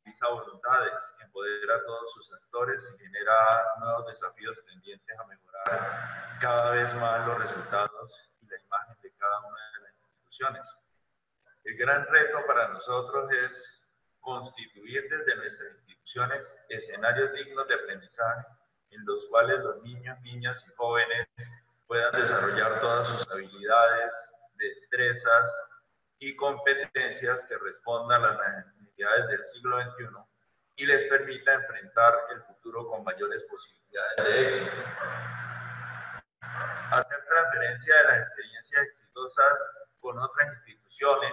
Moviliza voluntades, empodera a todos sus actores y genera nuevos desafíos tendientes a mejorar cada vez más los resultados y la imagen de cada una de las instituciones. El gran reto para nosotros es constituir desde nuestras instituciones escenarios dignos de aprendizaje en los cuales los niños, niñas y jóvenes puedan desarrollar todas sus habilidades, destrezas y competencias que respondan a las necesidades del siglo XXI y les permita enfrentar el futuro con mayores posibilidades de éxito. Hacer transferencia de las experiencias exitosas con otras instituciones,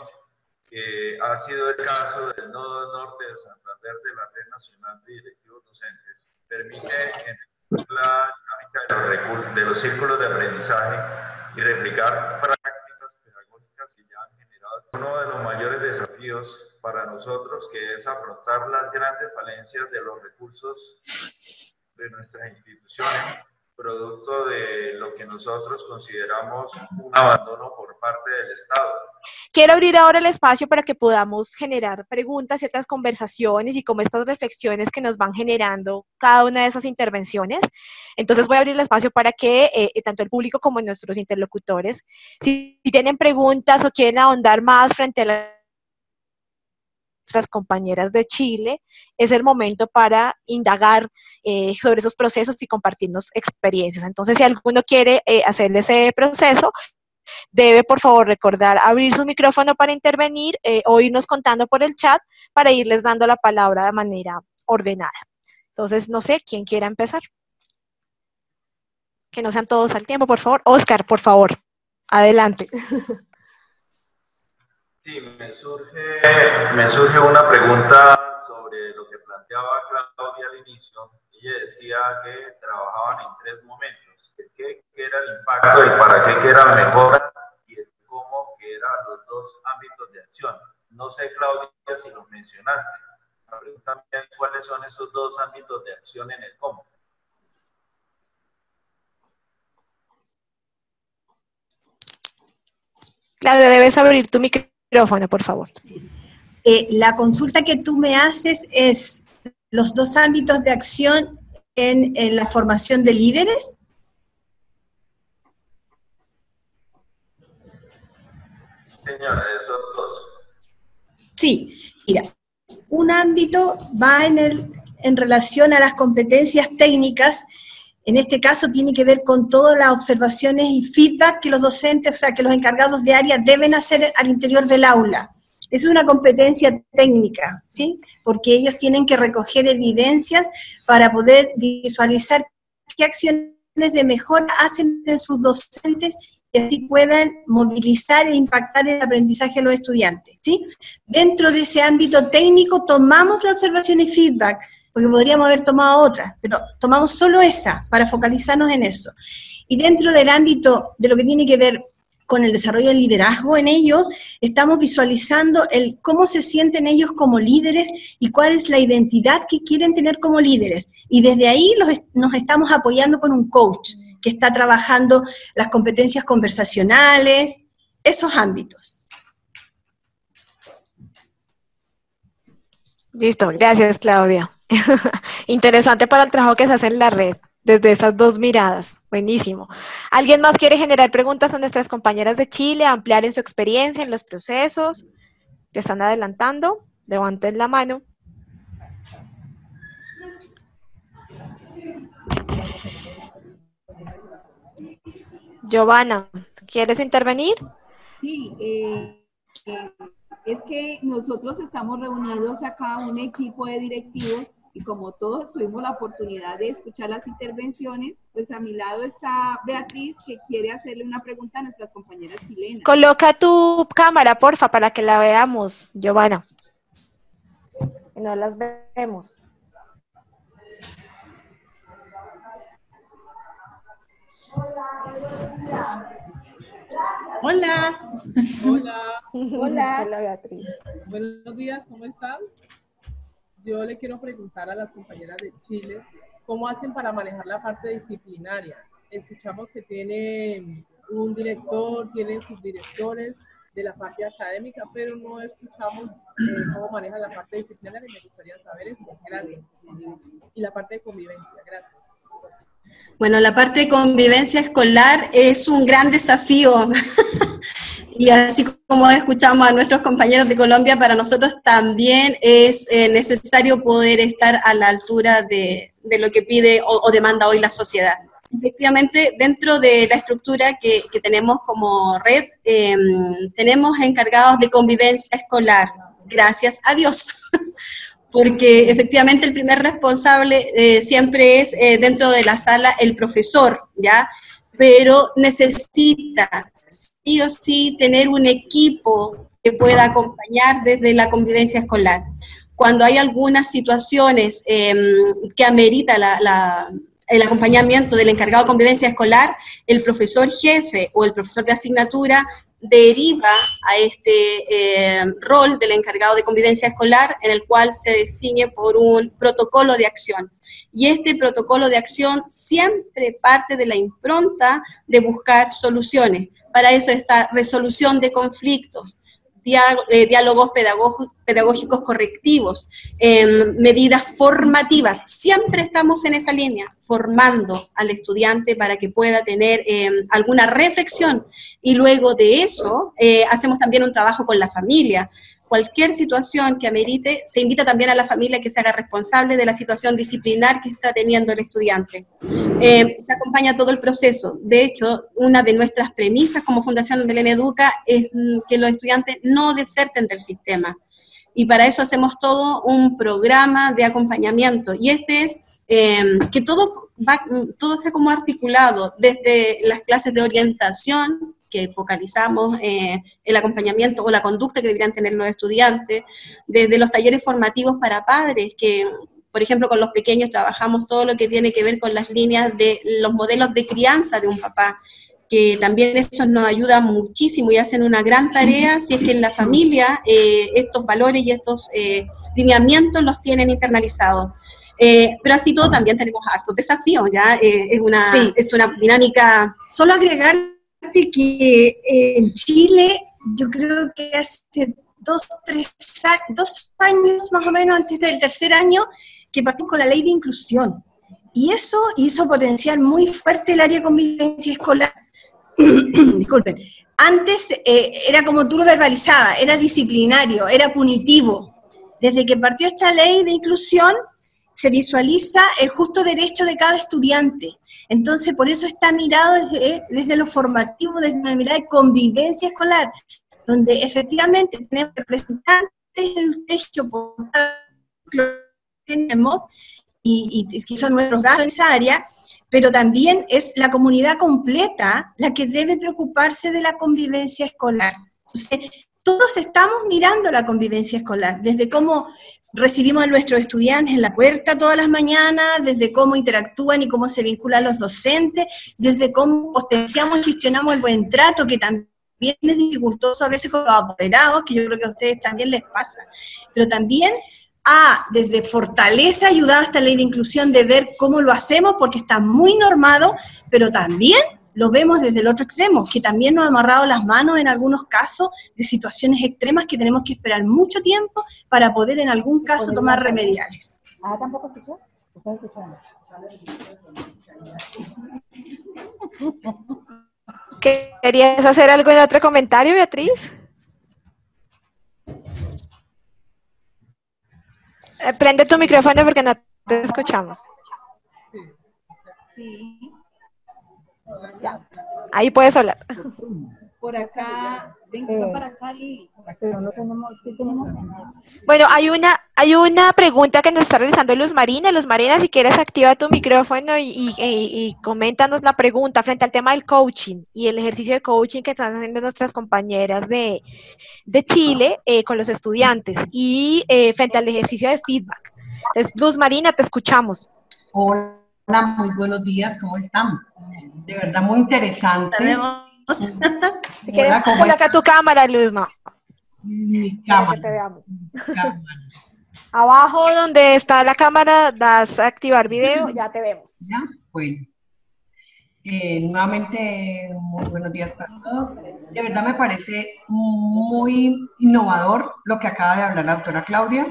que ha sido el caso del Nodo Norte de Santander de la Red Nacional de Directivos Docentes, permite en la dinámica de los, círculos de aprendizaje y replicar prácticas pedagógicas que ya han generado uno de los mayores desafíos para nosotros, que es afrontar las grandes falencias de los recursos de nuestras instituciones producto de lo que nosotros consideramos un abandono por parte del Estado. Quiero abrir ahora el espacio para que podamos generar preguntas otras conversaciones y como estas reflexiones que nos van generando cada una de esas intervenciones. Entonces voy a abrir el espacio para que eh, tanto el público como nuestros interlocutores, si tienen preguntas o quieren ahondar más frente a la nuestras compañeras de Chile, es el momento para indagar eh, sobre esos procesos y compartirnos experiencias. Entonces, si alguno quiere eh, hacer ese proceso, debe por favor recordar abrir su micrófono para intervenir eh, o irnos contando por el chat para irles dando la palabra de manera ordenada. Entonces, no sé, ¿quién quiera empezar? Que no sean todos al tiempo, por favor. Oscar, por favor, adelante. Sí, me surge, me surge una pregunta sobre lo que planteaba Claudia al inicio. Ella decía que trabajaban en tres momentos. El qué, era el impacto, el para qué, que era la y el cómo, que eran los dos ámbitos de acción. No sé, Claudia, si los mencionaste. La pregunta es cuáles son esos dos ámbitos de acción en el cómo. Claudia, debes abrir tu micrófono micrófono, por favor. Eh, la consulta que tú me haces es los dos ámbitos de acción en, en la formación de líderes. Señora, esos dos. Sí, mira, un ámbito va en, el, en relación a las competencias técnicas en este caso tiene que ver con todas las observaciones y feedback que los docentes, o sea, que los encargados de área deben hacer al interior del aula. Es una competencia técnica, ¿sí? Porque ellos tienen que recoger evidencias para poder visualizar qué acciones de mejora hacen en sus docentes y así puedan movilizar e impactar el aprendizaje de los estudiantes. ¿sí? Dentro de ese ámbito técnico tomamos la observación y feedback, porque podríamos haber tomado otras, pero tomamos solo esa para focalizarnos en eso. Y dentro del ámbito de lo que tiene que ver con el desarrollo del liderazgo en ellos, estamos visualizando el cómo se sienten ellos como líderes y cuál es la identidad que quieren tener como líderes. Y desde ahí nos estamos apoyando con un coach que está trabajando las competencias conversacionales, esos ámbitos. Listo, gracias Claudia. Interesante para el trabajo que se hace en la red desde esas dos miradas. Buenísimo. ¿Alguien más quiere generar preguntas a nuestras compañeras de Chile, ampliar en su experiencia en los procesos? ¿Te están adelantando? Levanten la mano. Giovanna, ¿quieres intervenir? Sí, eh, eh, es que nosotros estamos reunidos acá, un equipo de directivos, y como todos tuvimos la oportunidad de escuchar las intervenciones, pues a mi lado está Beatriz que quiere hacerle una pregunta a nuestras compañeras chilenas. Coloca tu cámara, porfa, para que la veamos, Giovanna. No las vemos. Hola. Hola. Hola. Hola, Beatriz. Buenos días, ¿cómo están? Yo le quiero preguntar a las compañeras de Chile, ¿cómo hacen para manejar la parte disciplinaria? Escuchamos que tienen un director, tienen subdirectores de la parte académica, pero no escuchamos eh, cómo manejan la parte disciplinaria y me gustaría saber eso. Gracias. Y la parte de convivencia, gracias. Bueno, la parte de convivencia escolar es un gran desafío. y así como escuchamos a nuestros compañeros de Colombia, para nosotros también es eh, necesario poder estar a la altura de, lo que pide o, demanda hoy la sociedad. Efectivamente, dentro de la estructura que, tenemos como red, em, tenemos encargados de convivencia escolar, gracias a Dios. porque efectivamente el primer responsable eh, siempre es eh, dentro de la sala el profesor, ¿ya? Pero necesita sí o sí tener un equipo que pueda acompañar desde la convivencia escolar. Cuando hay algunas situaciones em, que amerita el acompañamiento del encargado de convivencia escolar, el profesor jefe o el profesor de asignatura deriva a este eh, rol del encargado de convivencia escolar, en el cual se designe por un protocolo de acción. Y este protocolo de acción siempre parte de la impronta de buscar soluciones. Para eso está resolución de conflictos, diálogos pedagógicos correctivos, em, medidas formativas. Siempre estamos en esa línea, formando al estudiante para que pueda tener em, alguna reflexión. Y luego de eso, eh, hacemos también un trabajo con la familia cualquier situación que amerite, se invita también a la familia que se haga responsable de la situación disciplinar que está teniendo el estudiante. Eh, se acompaña todo el proceso. De hecho, una de nuestras premisas como Fundación Belén Educa es mm, que los estudiantes no deserten del sistema. Y para eso hacemos todo un programa de acompañamiento. Y este es eh, que todo, va, todo sea como articulado desde las clases de orientación, que focalizamos eh, el acompañamiento o la conducta que deberían tener los estudiantes, desde los talleres formativos para padres, que por ejemplo con los pequeños trabajamos todo lo que tiene que ver con las líneas de los modelos de crianza de un papá, que también eso nos ayuda muchísimo y hacen una gran tarea si es que en la familia eh, estos valores y estos eh, lineamientos los tienen internalizados. pero así todo también tenemos hartos desafíos, ¿ya? es, una, es una dinámica... Solo agregar que eh, en Chile, yo creo que hace dos, tres dos años más o menos, antes del tercer año, que partimos con la ley de inclusión. Y eso hizo potenciar muy fuerte el área de convivencia escolar. Disculpen. antes eh, era como tú lo verbalizabas, era disciplinario, era punitivo. Desde que partió esta ley de inclusión, se visualiza el justo derecho de cada estudiante. Entonces, por eso está mirado desde, lo formativo, desde una mirada de convivencia escolar, donde efectivamente tenemos representantes del colegio tenemos y, y que son nuestros gastos en esa área, pero también es la comunidad completa la que debe preocuparse de la convivencia escolar. Todos estamos mirando la convivencia escolar, desde cómo recibimos a nuestros estudiantes en la puerta todas las mañanas, desde cómo interactúan y cómo se vinculan los docentes, desde cómo potenciamos y gestionamos el buen trato, que también es dificultoso a veces con los apoderados, que yo creo que a ustedes también les pasa, pero también a, desde fortaleza, ayudado a esta ley de inclusión de ver cómo lo hacemos, porque está muy normado, pero también lo vemos desde el otro extremo, que también nos ha amarrado las manos en algunos casos de situaciones extremas que tenemos que esperar mucho tiempo para poder en algún caso tomar remediales. Ah, tampoco escuchó. ¿Querías hacer algo en otro comentario, Beatriz? Eh, prende tu micrófono porque no te escuchamos. Sí. Ya. Ahí puedes hablar. Por acá, ven eh, para acá, Pero no tenemos, tenemos? Bueno, hay una, hay una pregunta que nos está realizando Luz Marina. Luz Marina, si quieres activa tu micrófono y, y, coméntanos la pregunta frente al tema del coaching y el ejercicio de coaching que están haciendo nuestras compañeras de, de Chile eh, con los estudiantes y eh, frente al ejercicio de feedback. Entonces, Luz Marina, te escuchamos. Hola. Hola, muy buenos días, ¿cómo están? De verdad, muy interesante. si quieres, pon acá tu cámara, Luzma. Mi cámara. te veamos. Abajo donde está la cámara, das a activar video, ya te vemos. Ya, bueno. Eh, nuevamente, muy buenos días para todos. De verdad me parece muy innovador lo que acaba de hablar la doctora Claudia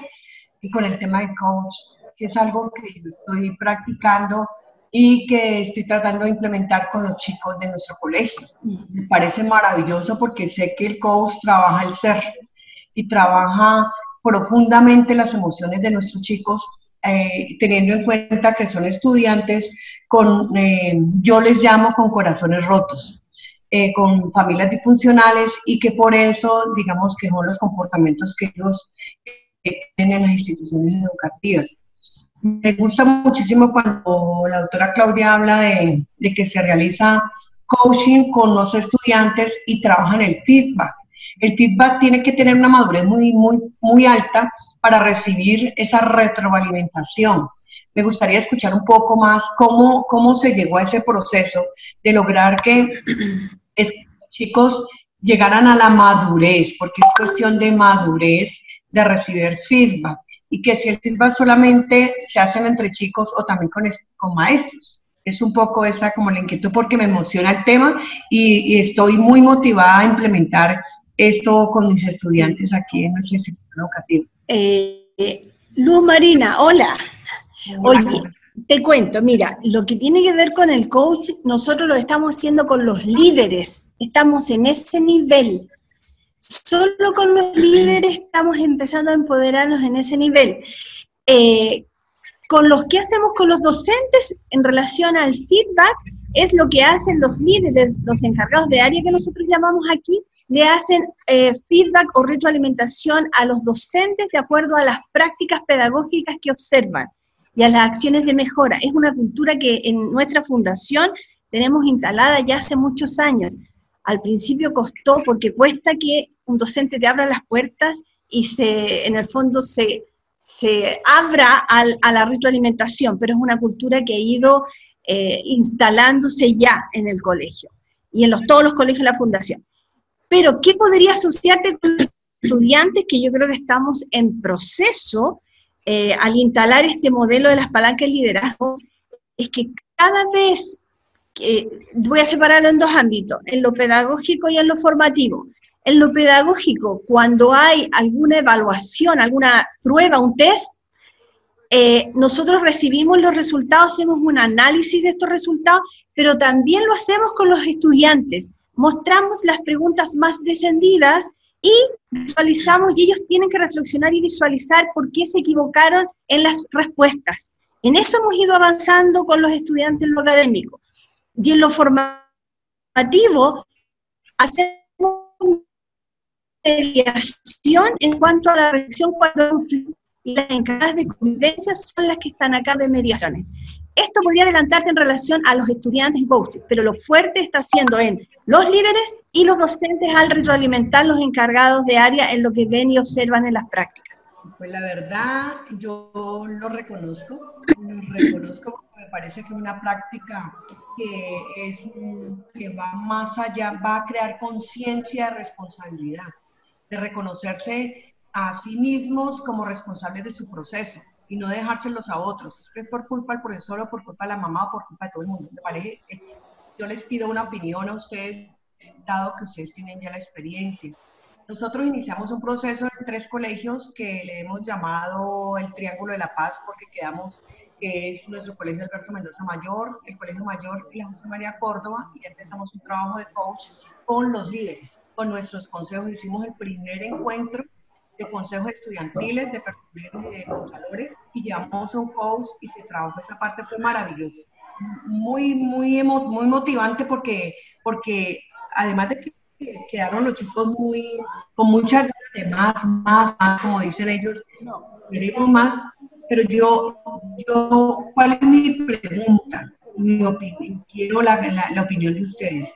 y con el tema del coach que es algo que yo estoy practicando y que estoy tratando de implementar con los chicos de nuestro colegio. Me parece maravilloso porque sé que el coach trabaja el ser y trabaja profundamente las emociones de nuestros chicos, eh, teniendo en cuenta que son estudiantes con, eh, yo les llamo con corazones rotos, eh, con familias disfuncionales y que por eso, digamos que son los comportamientos que ellos tienen en las instituciones educativas. Me gusta muchísimo cuando la doctora Claudia habla de, que se realiza coaching con los estudiantes y trabajan el feedback. El feedback tiene que tener una madurez muy, muy, muy alta para recibir esa retroalimentación. Me gustaría escuchar un poco más cómo, cómo se llegó a ese proceso de lograr que chicos llegaran a la madurez, porque es cuestión de madurez de recibir feedback y que si el feedback solamente se hacen entre chicos o también con, con maestros. Es un poco esa como la inquietud porque me emociona el tema y, estoy muy motivada a implementar esto con mis estudiantes aquí en nuestro instituto educativo. Eh, Luz Marina, hola. Oye, te cuento, mira, lo que tiene que ver con el coach, nosotros lo estamos haciendo con los líderes, estamos en ese nivel. Solo con los líderes estamos empezando a empoderarnos en ese nivel. Eh, con los que hacemos con los docentes en relación al feedback, es lo que hacen los líderes, los encargados de área que nosotros llamamos aquí, le hacen eh, feedback o retroalimentación a los docentes de acuerdo a las prácticas pedagógicas que observan y a las acciones de mejora. Es una cultura que en nuestra fundación tenemos instalada ya hace muchos años. Al principio costó porque cuesta que un docente te abra las puertas y se, en el fondo se, se abra al, a la retroalimentación, pero es una cultura que ha ido eh, instalándose ya en el colegio y en los, todos los colegios de la fundación. Pero, ¿qué podría asociarte con los estudiantes que yo creo que estamos en proceso eh, al instalar este modelo de las palancas de liderazgo? Es que cada vez, que, voy a separarlo en dos ámbitos, en lo pedagógico y en lo formativo. En lo pedagógico, cuando hay alguna evaluación, alguna prueba, un test, eh, nosotros recibimos los resultados, hacemos un análisis de estos resultados, pero también lo hacemos con los estudiantes, mostramos las preguntas más descendidas y visualizamos y ellos tienen que reflexionar y visualizar por qué se equivocaron en las respuestas. En eso hemos ido avanzando con los estudiantes en lo académico. Y en lo formativo, hacemos mediación en cuanto a la reflexión cuando y las encargadas de convivencia son las que están acá de mediaciones. Esto podría adelantarte en relación a los estudiantes coaching, pero lo fuerte está siendo en los líderes y los docentes al retroalimentar los encargados de área en lo que ven y observan en las prácticas. Pues la verdad, yo lo reconozco, lo reconozco porque me parece que una práctica que, es, que va más allá, va a crear conciencia de responsabilidad, de reconocerse a sí mismos como responsables de su proceso y no dejárselos a otros. Es que es por culpa del profesor o por culpa de la mamá o por culpa de todo el mundo. Me parece, yo les pido una opinión a ustedes, dado que ustedes tienen ya la experiencia. Nosotros iniciamos un proceso en tres colegios que le hemos llamado el Triángulo de la Paz porque quedamos, que es nuestro colegio Alberto Mendoza Mayor, el Colegio Mayor y la José María Córdoba, y empezamos un trabajo de coach con los líderes, con nuestros consejos. Hicimos el primer encuentro de consejos estudiantiles, de personales y de contralores, y llevamos un coach y se trabajó esa parte, fue maravilloso. Muy, muy, muy motivante porque, porque además de que quedaron los chicos muy, con muchas ganas de más, más, más, como dicen ellos, queremos más, pero yo, yo, ¿cuál es mi pregunta? Mi opinión, quiero la, la, la opinión de ustedes.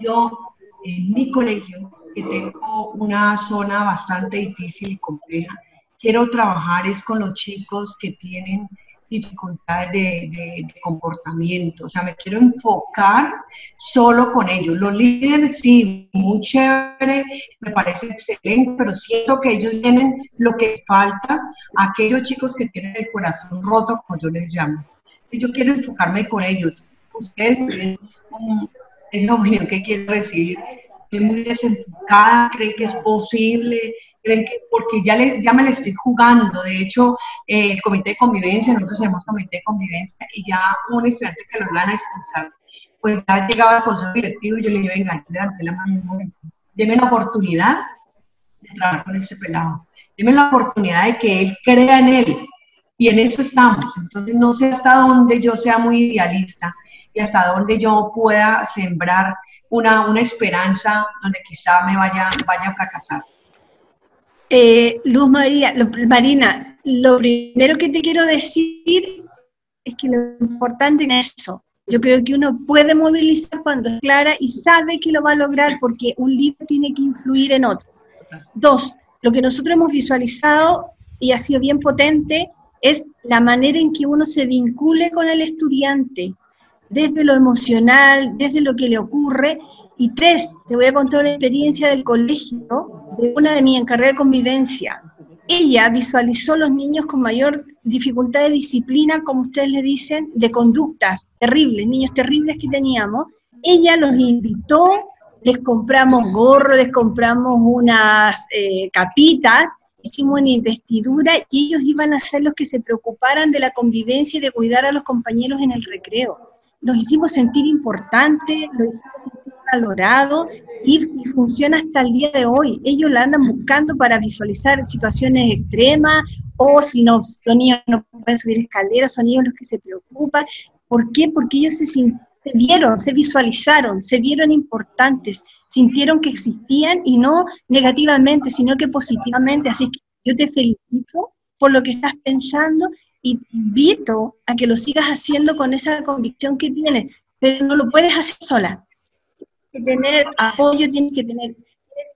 Yo, en mi colegio, que tengo una zona bastante difícil y compleja. Quiero trabajar es con los chicos que tienen dificultades de, comportamiento, o sea, me quiero enfocar solo con ellos. Los líderes, sí, muy chévere, me parece excelente, pero siento que ellos tienen lo que falta aquellos chicos que tienen el corazón roto, como yo les llamo. Y yo quiero enfocarme con ellos. Ustedes es la opinión que quiero recibir muy desenfocada, cree que es posible, creen que, porque ya, le, ya me le estoy jugando. De hecho, eh, el comité de convivencia, nosotros tenemos comité de convivencia y ya un estudiante que lo van a expulsar, pues ya llegaba al consejo directivo y yo le dije, venga, levanté la mano un momento, deme la oportunidad de trabajar con este pelado, deme la oportunidad de que él crea en él. Y en eso estamos. Entonces, no sé hasta dónde yo sea muy idealista y hasta dónde yo pueda sembrar una, una esperanza donde quizá me vaya, vaya a fracasar. Eh, Luz María, Marina, lo primero que te quiero decir es que lo importante es eso. Yo creo que uno puede movilizar cuando es clara y sabe que lo va a lograr porque un líder tiene que influir en otros. Dos, lo que nosotros hemos visualizado y ha sido bien potente es la manera en que uno se vincule con el estudiante, desde lo emocional, desde lo que le ocurre. Y tres, te voy a contar una experiencia del colegio de una de mis encargadas de convivencia. Ella visualizó los niños con mayor dificultad de disciplina, como ustedes le dicen, de conductas terribles, niños terribles que teníamos. Ella los invitó, les compramos gorros, les compramos unas eh, capitas, hicimos una investidura y ellos iban a ser los que se preocuparan de la convivencia y de cuidar a los compañeros en el recreo nos hicimos sentir importantes, nos hicimos sentir valorados y, funciona hasta el día de hoy. Ellos la andan buscando para visualizar situaciones extremas o si no, los niños no pueden subir escaleras, son ellos los que se preocupan. ¿Por qué? Porque ellos se, se vieron, se visualizaron, se vieron importantes, sintieron que existían y no negativamente, sino que positivamente. Así que yo te felicito por lo que estás pensando y te invito a que lo sigas haciendo con esa convicción que tienes, pero no lo puedes hacer sola. Tienes que tener apoyo, tienes que tener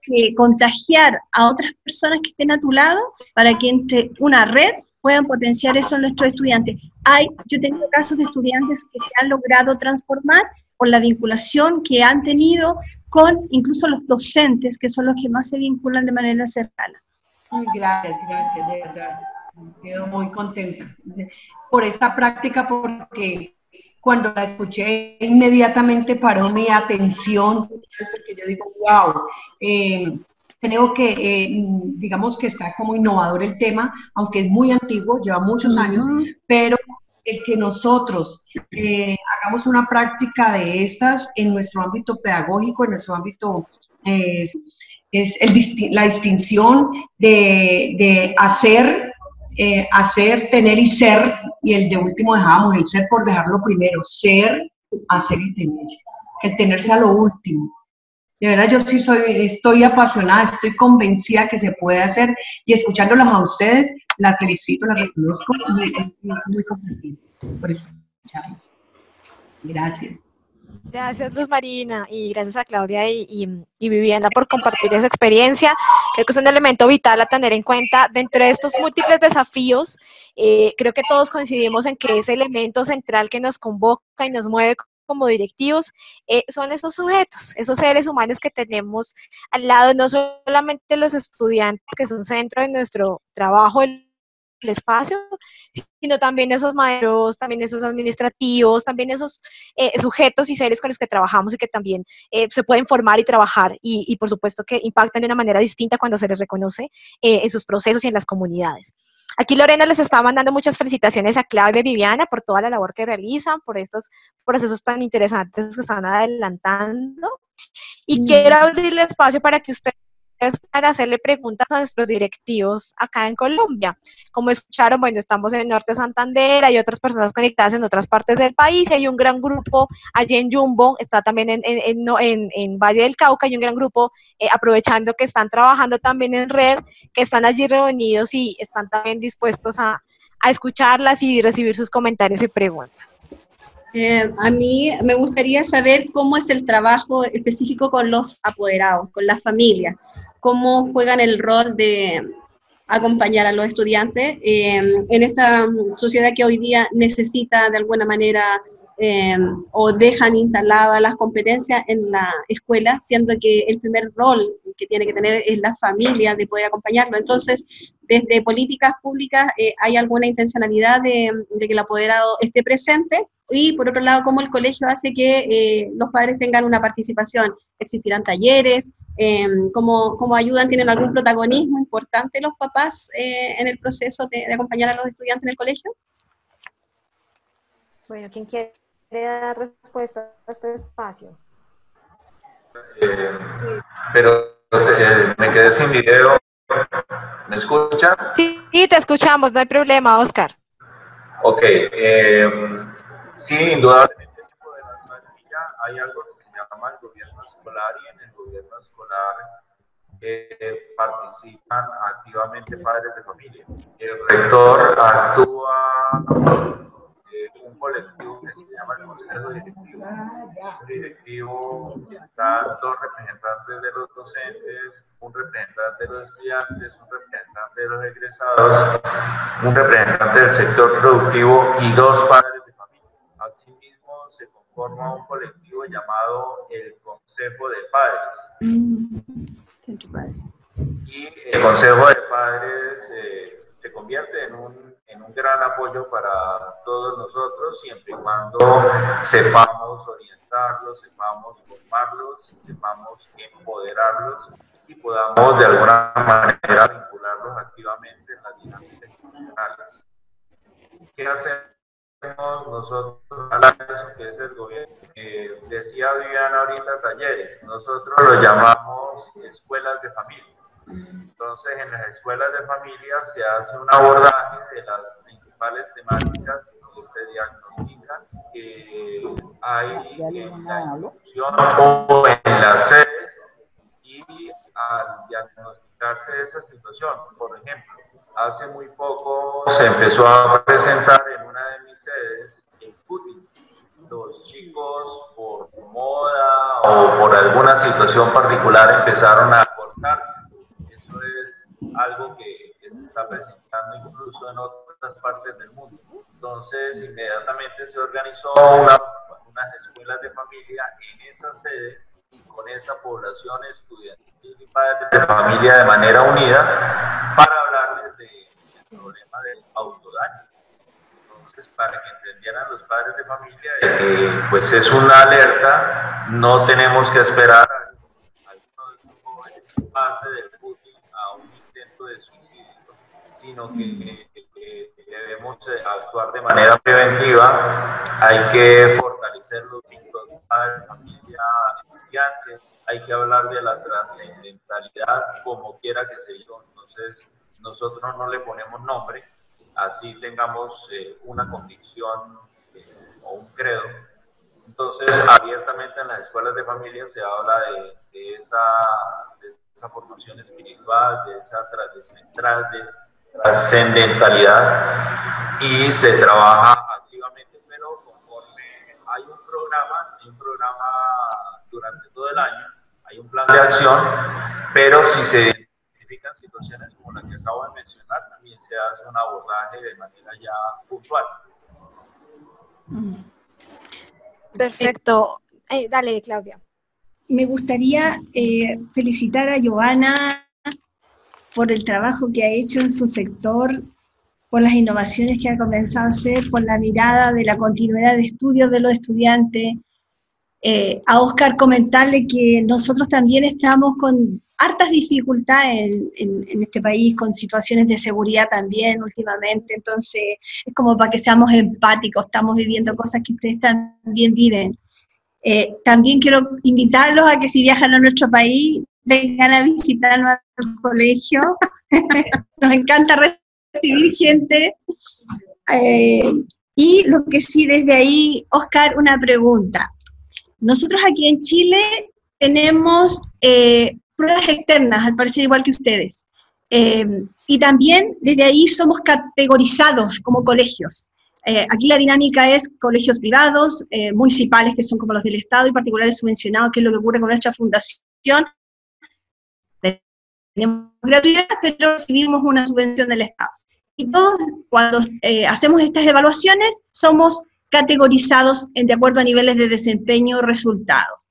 que contagiar a otras personas que estén a tu lado para que entre una red puedan potenciar eso en nuestros estudiantes. Hay, yo tengo casos de estudiantes que se han logrado transformar por la vinculación que han tenido con incluso los docentes, que son los que más se vinculan de manera cercana. Gracias, gracias, de verdad quedo muy contenta por esta práctica porque cuando la escuché inmediatamente paró mi atención porque yo digo, wow, eh, creo que eh, digamos que está como innovador el tema, aunque es muy antiguo, lleva muchos años, pero el que nosotros eh, hagamos una práctica de estas en nuestro ámbito pedagógico, en nuestro ámbito, eh, es la distinción de, hacer, eh, hacer, tener y ser, y el de último dejamos el ser por dejarlo primero, ser, hacer y tener. El tener sea lo último. De verdad, yo sí soy, estoy apasionada, estoy convencida que se puede hacer y escuchándolas a ustedes, la felicito, la reconozco y muy, contenta por escucharnos. Gracias. Gracias, Luz Marina, y gracias a Claudia y, y, Viviana por compartir esa experiencia. Creo que es un elemento vital a tener en cuenta dentro de estos múltiples desafíos. Eh, creo que todos coincidimos en que ese elemento central que nos convoca y nos mueve como directivos eh, son esos sujetos, esos seres humanos que tenemos al lado, no solamente los estudiantes que son centro de nuestro trabajo, espacio, sino también esos maestros, también esos administrativos, también esos eh, sujetos y seres con los que trabajamos y que también eh, se pueden formar y trabajar y, por supuesto que impactan de una manera distinta cuando se les reconoce en sus procesos y en las comunidades. Aquí Lorena les está mandando muchas felicitaciones a Claudia y Viviana por toda la labor que realizan, por estos procesos tan interesantes que están adelantando. Y mm. quiero abrirle espacio para que ustedes para hacerle preguntas a nuestros directivos acá en Colombia. Como escucharon, bueno, estamos en Norte Santander, hay otras personas conectadas en otras partes del país, hay un gran grupo allí en Jumbo, está también en, en, en, Valle del Cauca, hay un gran grupo eh, aprovechando que están trabajando también en red, que están allí reunidos y están también dispuestos a, a escucharlas y recibir sus comentarios y preguntas. Eh, a mí me gustaría saber cómo es el trabajo específico con los apoderados, con las familias cómo juegan el rol de acompañar a los estudiantes eh, en esta sociedad que hoy día necesita de alguna manera eh, o dejan instaladas las competencias en la escuela, siendo que el primer rol que tiene que tener es la familia de poder acompañarlo. Entonces, desde políticas públicas, eh, ¿hay alguna intencionalidad de, de, que el apoderado esté presente? Y por otro lado, ¿cómo el colegio hace que los padres tengan una participación? ¿Existirán talleres? Eh, cómo, ayudan, tienen algún protagonismo importante los papás eh, en el proceso de, acompañar a los estudiantes en el colegio? Bueno, ¿quién quiere dar respuesta a este espacio? Eh, pero eh, me quedé sin video. ¿Me escucha? Sí, te escuchamos, no hay problema, Oscar. Ok, sí, indudablemente hay algo que se llama el gobierno escolar y en el gobierno escolar eh, participan activamente padres de familia. El rector actúa eh, un colectivo que se llama el Consejo Directivo. El directivo está dos representantes de los docentes, un representante de los estudiantes, un representante de los egresados, un representante del sector productivo y dos padres de familia. Asimismo, se forma un colectivo llamado el Consejo de Padres. Y el Consejo de Padres eh, se convierte en un, en un gran apoyo para todos nosotros, siempre y cuando sepamos orientarlos, sepamos formarlos, sepamos empoderarlos y podamos de alguna manera vincularlos activamente en las dinámicas institucionales. ¿Qué hacemos? Nosotros eso que es el gobierno. Eh, decía Viviana ahorita talleres, nosotros lo llamamos escuelas de familia. Entonces, en las escuelas de familia se hace un abordaje de las principales temáticas que se diagnostican que hay en la institución o en las sedes y al diagnosticarse esa situación, por ejemplo, hace muy poco se empezó a presentar en una de mis sedes el footing. Los chicos por moda o por alguna situación particular empezaron a cortarse. Eso es algo que, se está presentando incluso en otras partes del mundo. Entonces, inmediatamente se organizó una, unas escuelas de familia en esa sede y con esa población estudiantil y padres de familia de manera unida para hablarles del problema del autodaño. Para que entendieran los padres de familia de que pues es una alerta, no tenemos que esperar a que alguno de jóvenes pase del bullying a un intento de suicidio, sino que, debemos eh, actuar de manera preventiva, hay que fortalecer los vínculos padre, familia, estudiantes, hay que hablar de la trascendentalidad como quiera que se yo. Entonces, nosotros no le ponemos nombre, así tengamos eh, una convicción eh, o un credo. Entonces, abiertamente en las escuelas de familia se habla de, de esa, de esa formación espiritual, de esa trascendentalidad y se trabaja activamente, pero conforme hay un programa, hay un programa durante todo el año, hay un plan de acción, pero si se situaciones como la que acabo de mencionar, también se hace un abordaje de manera ya puntual. Perfecto. Eh, dale, Claudia me gustaría eh, felicitar a Giovanna por el trabajo que ha hecho en su sector, por las innovaciones que ha comenzado a hacer, por la mirada de la continuidad de estudios de los estudiantes. Eh, a Oscar comentarle que nosotros también estamos con hartas dificultades en, este país, con situaciones de seguridad también últimamente, entonces es como para que seamos empáticos, estamos viviendo cosas que ustedes también viven. Eh, también quiero invitarlos a que si viajan a nuestro país, vengan a visitar nuestro colegio. Nos encanta recibir gente. Eh, y lo que sí, desde ahí, Oscar, una pregunta. Nosotros aquí en Chile tenemos eh, pruebas externas, al parecer igual que ustedes. y también desde ahí somos categorizados como colegios. Eh, aquí la dinámica es colegios privados, eh, municipales, que son como los del Estado, y particulares subvencionados, que es lo que ocurre con nuestra fundación. Tenemos gratuidad, pero recibimos una subvención del Estado. Y todos, cuando eh, hacemos estas evaluaciones, somos categorizados en, de acuerdo a niveles de desempeño resultados.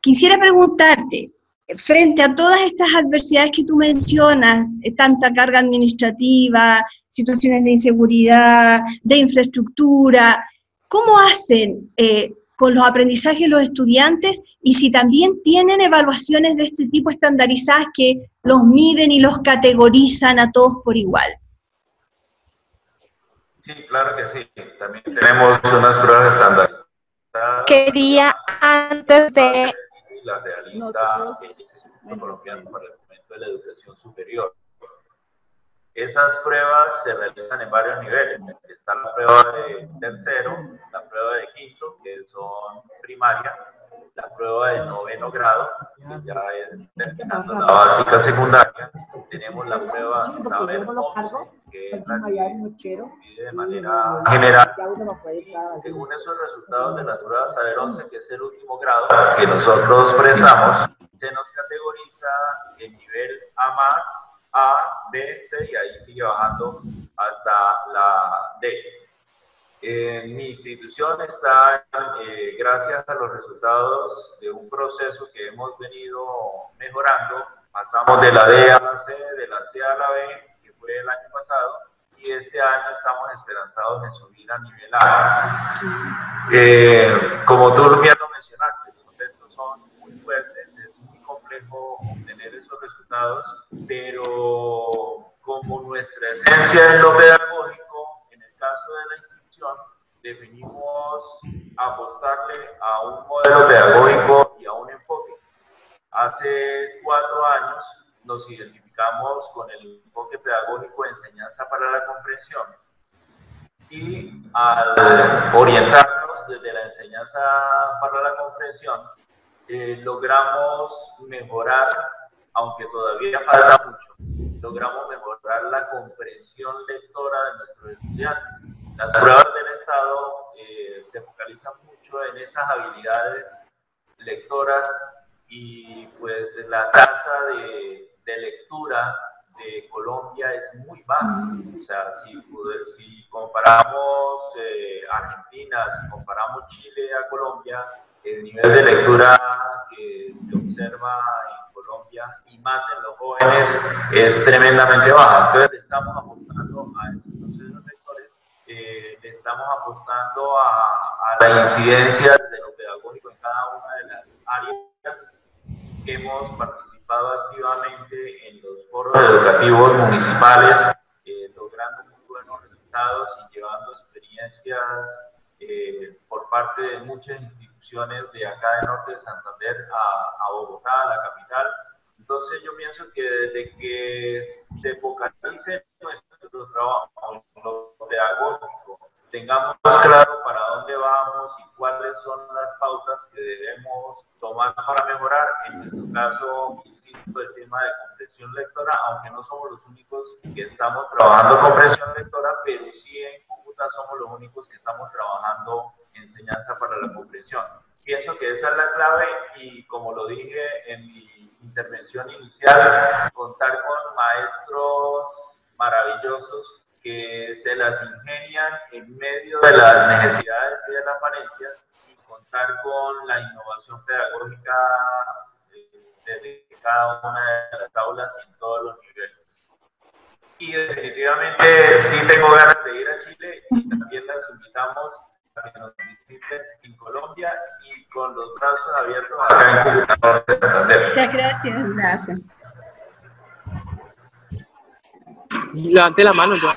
Quisiera preguntarte, frente a todas estas adversidades que tú mencionas, tanta carga administrativa, situaciones de inseguridad, de infraestructura. ¿Cómo hacen eh, con los aprendizajes los estudiantes y si también tienen evaluaciones de este tipo estandarizadas que los miden y los categorizan a todos por igual? Sí, claro que sí. También tenemos unas pruebas estandarizadas. Quería antes de... La realiza el Instituto Colombiano para el Fomento de la Educación Superior. Esas pruebas se realizan en varios niveles. Está la prueba de tercero, la prueba de quinto, que son primaria, la prueba de noveno grado, que ya es terminando la básica secundaria. Tenemos la prueba Saber 11, que es la que de manera general. Según esos resultados de las pruebas Saber 11, que es el último grado que nosotros prestamos, se nos categoriza el nivel A más a, B, C y ahí sigue bajando hasta la D. Eh, mi institución está, eh, gracias a los resultados de un proceso que hemos venido mejorando, pasamos de la D a la C, de la C a la B, que fue el año pasado, y este año estamos esperanzados en subir a nivel A. Eh, como tú bien lo mencionaste, los textos son muy fuertes, es muy complejo obtener esos resultados, pero como nuestra esencia es lo pedagógico, en el caso de la institución, definimos apostarle a un modelo pedagógico y a un enfoque. Hace cuatro años nos identificamos con el enfoque pedagógico de enseñanza para la comprensión y al orientarnos desde la enseñanza para la comprensión, eh, logramos mejorar aunque todavía falta mucho, logramos mejorar la comprensión lectora de nuestros estudiantes. Las pruebas del Estado eh, se focalizan mucho en esas habilidades lectoras y pues la tasa de, de lectura de Colombia es muy baja. O sea, si, si comparamos eh, Argentina, si comparamos Chile a Colombia, el nivel de lectura que se observa en Colombia y más en los jóvenes es tremendamente baja. Entonces estamos apostando a eso. Eh, estamos apostando a, a, la incidencia de lo pedagógico en cada una de las áreas hemos participado activamente en los foros educativos municipales, eh, logrando muy buenos resultados y llevando experiencias eh, por parte de muchas instituciones de acá de Norte de Santander a, a Bogotá, a la capital. Entonces yo pienso que desde que se focalice nuestro trabajo lo pedagógico, tengamos claro para dónde vamos y cuáles son las pautas que debemos tomar para mejorar. En nuestro caso, insisto, el tema de comprensión lectora, aunque no somos los únicos que estamos trabajando comprensión lectora, pero sí en Cúcuta somos los únicos que estamos trabajando enseñanza para la comprensión. Pienso que esa es la clave y como lo dije en mi intervención inicial, contar con maestros maravillosos que se las ingenian en medio de las necesidades y de las falencias y contar con la innovación pedagógica de, cada una de las aulas en todos los niveles. Y definitivamente sí tengo ganas de ir a Chile y también las invitamos que nos visiten en Colombia y con los brazos abiertos acá en Computador de Santander. Muchas gracias. Gracias. Levante la mano, yo.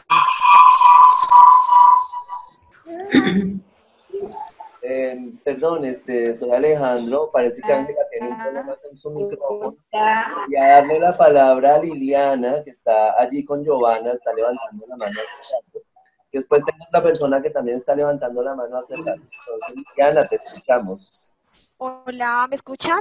Eh, perdón, este, soy Alejandro. Parece que Ángela tiene un problema con su micrófono. Y a darle la palabra a Liliana, que está allí con Giovanna, está levantando la mano hace rato. Después tengo otra persona que también está levantando la mano hace rato. Entonces, Liliana, te escuchamos. Hola, ¿me escuchan?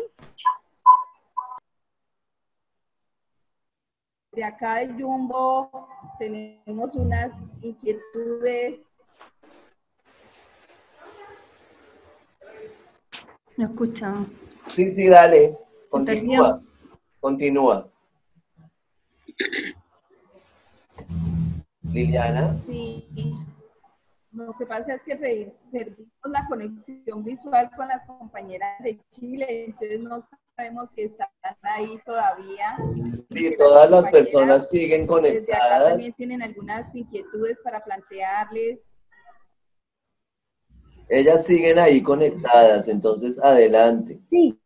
De acá de Jumbo tenemos unas inquietudes. No escuchamos. Sí, sí, dale. Continúa. Continúa. Liliana. Sí. Lo que pasa es que pe- perdimos la conexión visual con las compañeras de Chile, entonces no sabemos si están ahí todavía. Sí, todas las personas siguen Desde acá conectadas. también tienen algunas inquietudes para plantearles. Ellas siguen ahí conectadas, entonces adelante. Sí.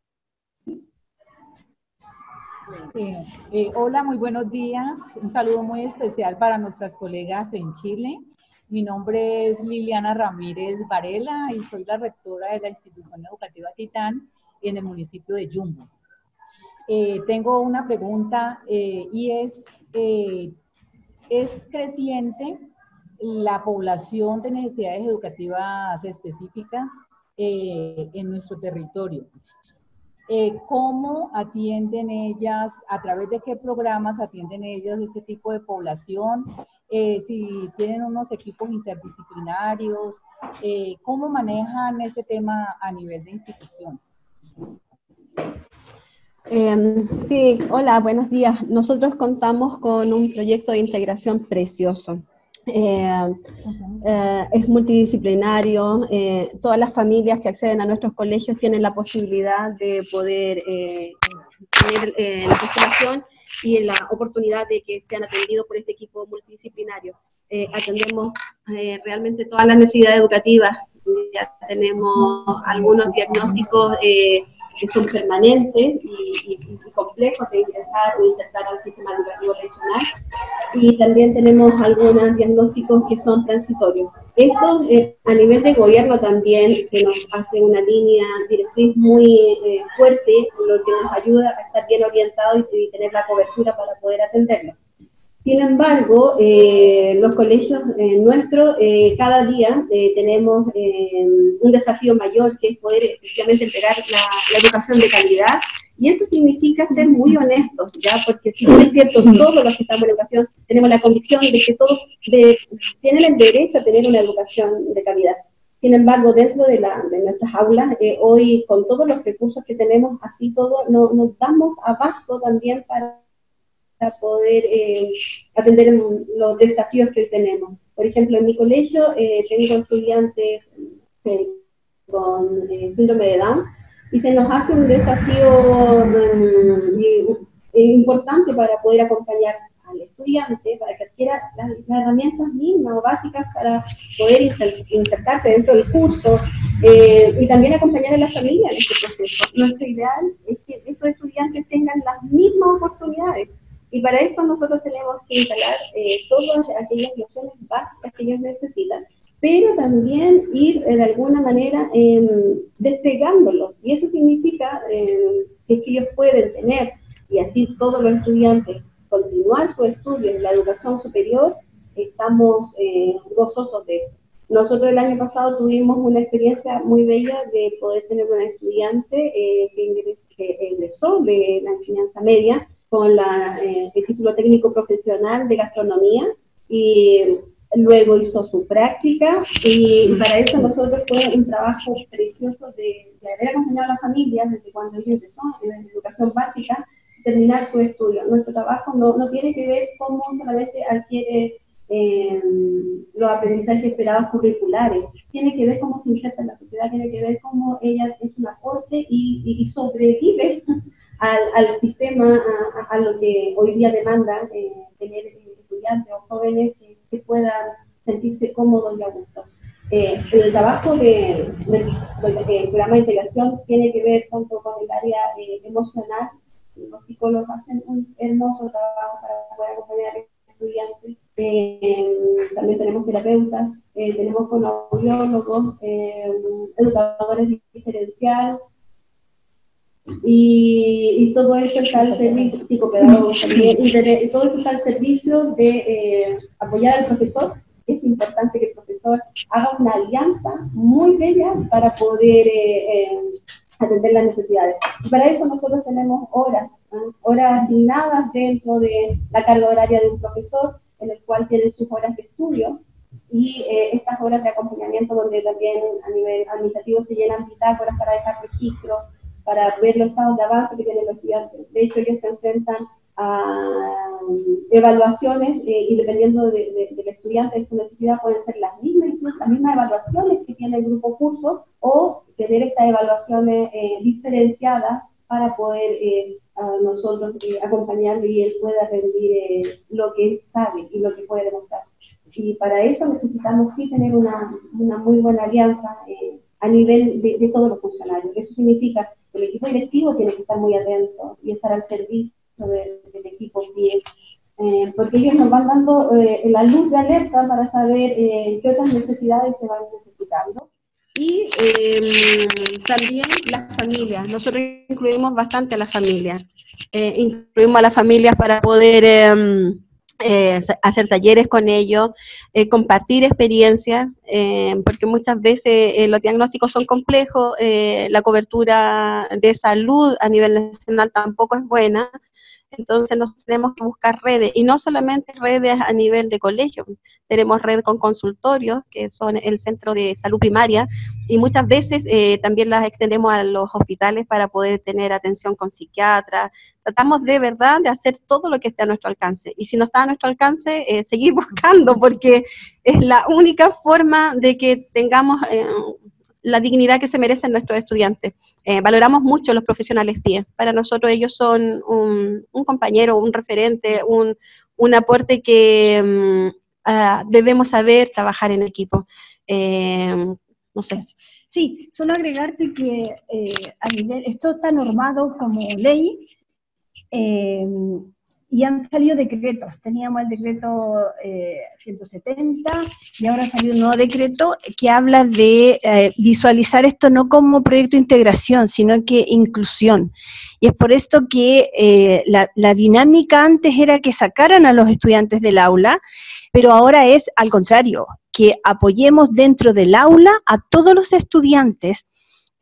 Eh, hola, muy buenos días. Un saludo muy especial para nuestras colegas en Chile. Mi nombre es Liliana Ramírez Varela y soy la rectora de la institución educativa Titán en el municipio de Yumbo. Eh, tengo una pregunta eh, y es, ¿es creciente la población de necesidades educativas específicas en nuestro territorio? Eh, ¿Cómo atienden ellas, a través de qué programas atienden ellas este tipo de población? Eh, si tienen unos equipos interdisciplinarios, eh, ¿cómo manejan este tema a nivel de institución? Eh, sí, hola, buenos días. Nosotros contamos con un proyecto de integración precioso. Eh, eh, es multidisciplinario, eh, todas las familias que acceden a nuestros colegios tienen la posibilidad de poder tener la postulación y la oportunidad de que sean atendidos por este equipo multidisciplinario. Atendemos realmente todas las necesidades educativas, ya tenemos algunos diagnósticos eh, que son permanentes y, y- y complejos de ingresar o insertar al sistema educativo tradicional. Y también tenemos algunos diagnósticos que son transitorios. Esto eh, a nivel de gobierno también se nos hace una línea directriz muy eh, fuerte, lo que nos ayuda a estar bien orientados y, y tener la cobertura para poder atenderlo. Sin embargo, eh, los colegios eh, nuestros, eh, cada día eh, tenemos eh, un desafío mayor que es poder efectivamente entregar la, la educación de calidad y eso significa ser muy honestos, ¿ya? Porque si bien es cierto, todos los que estamos en educación tenemos la convicción de que todos de- tienen el derecho a tener una educación de calidad. Sin embargo, dentro de, la, de nuestras aulas, eh, hoy con todos los recursos que tenemos, así todo, no, nos damos abasto también para para poder eh, atender en los desafíos que hoy tenemos. Por ejemplo, en mi colegio eh, tengo estudiantes eh, con eh, síndrome de Down y se nos hace un desafío mm, importante para poder acompañar al estudiante, para que adquiera las, las herramientas mínimas o básicas para poder inser- insertarse dentro del curso eh, y también acompañar a la familia en este proceso. Nuestro ideal es que estos estudiantes tengan las mismas oportunidades Y para eso nosotros tenemos que instalar eh, todas aquellas nociones básicas que ellos necesitan, pero también ir eh, de alguna manera desplegándolos. Y eso significa que ellos pueden tener, y así todos los estudiantes, continuar su estudio en la educación superior, estamos eh, gozosos de eso. Nosotros el año pasado tuvimos una experiencia muy bella de poder tener una estudiante eh, que, ingresó de la enseñanza media con la, eh, el título técnico profesional de gastronomía y luego hizo su práctica y para eso nosotros fue un trabajo precioso de, de haber acompañado a las familias desde cuando ella empezó en educación básica terminar su estudio. Nuestro trabajo no, no tiene que ver cómo solamente adquiere eh, los aprendizajes esperados curriculares, tiene que ver cómo se inserta en la sociedad, tiene que ver cómo ella es un aporte y sobrevive al, al sistema, a, a, lo que hoy día demanda eh, tener estudiantes o jóvenes que, que, puedan sentirse cómodos y a gusto. Eh, el trabajo de, de, de, programa de integración tiene que ver tanto con el área eh, emocional los psicólogos hacen un hermoso trabajo para poder acompañar a estudiantes. Eh, también tenemos terapeutas, eh, tenemos fonoaudiólogos, eh, educadores diferenciales, y, y, todo eso está al servicio, y, todo eso está al servicio de eh, apoyar al profesor. Es importante que el profesor haga una alianza muy bella para poder eh, eh, atender las necesidades. Y para eso nosotros tenemos horas, horas asignadas dentro de la carga horaria de un profesor, en el cual tiene sus horas de estudio y eh, estas horas de acompañamiento donde también a nivel administrativo se llenan bitácoras para dejar registros, para ver los estados de avance que tienen los estudiantes. De hecho, ellos se enfrentan a um, evaluaciones eh, y dependiendo de, de, del estudiante de su necesidad pueden ser las mismas, las mismas evaluaciones que tiene el grupo curso o tener estas evaluaciones eh, diferenciadas para poder eh, a nosotros eh, acompañarlo y él pueda rendir eh, lo que sabe y lo que puede demostrar. Y para eso necesitamos sí tener una, una muy buena alianza eh, a nivel de, de, todos los funcionarios. Eso significa que el equipo directivo tiene que estar muy atento y estar al servicio del, equipo bien, eh, porque ellos nos van dando eh, la luz de alerta para saber eh, qué otras necesidades se van necesitando. Y eh, también las familias. Nosotros incluimos bastante a las familias. Eh, incluimos a las familias para poder em, eh, hacer talleres con ellos, compartir experiencias, porque muchas veces los diagnósticos son complejos, la cobertura de salud a nivel nacional tampoco es buena. Entonces nos tenemos que buscar redes, y no solamente redes a nivel de colegio, tenemos red con consultorios, que son el centro de salud primaria, y muchas veces eh, también las extendemos a los hospitales para poder tener atención con psiquiatras. Tratamos de verdad de hacer todo lo que esté a nuestro alcance, y si no está a nuestro alcance, eh, seguir buscando, porque es la única forma de que tengamos eh, la dignidad que se merecen nuestros estudiantes. Eh, valoramos mucho los profesionales PIE. Para nosotros ellos son un, compañero, un referente, un, un aporte que um, uh, debemos saber trabajar en equipo. Eh, no sé. Sí, solo agregarte que eh, a nivel, esto está normado como ley, y han salido decretos. Teníamos el decreto eh, 170 y ahora salió un nuevo decreto que habla de eh, visualizar esto no como proyecto de integración, sino que inclusión. Y es por esto que eh, la, la dinámica antes era que sacaran a los estudiantes del aula, pero ahora es al contrario, que apoyemos dentro del aula a todos los estudiantes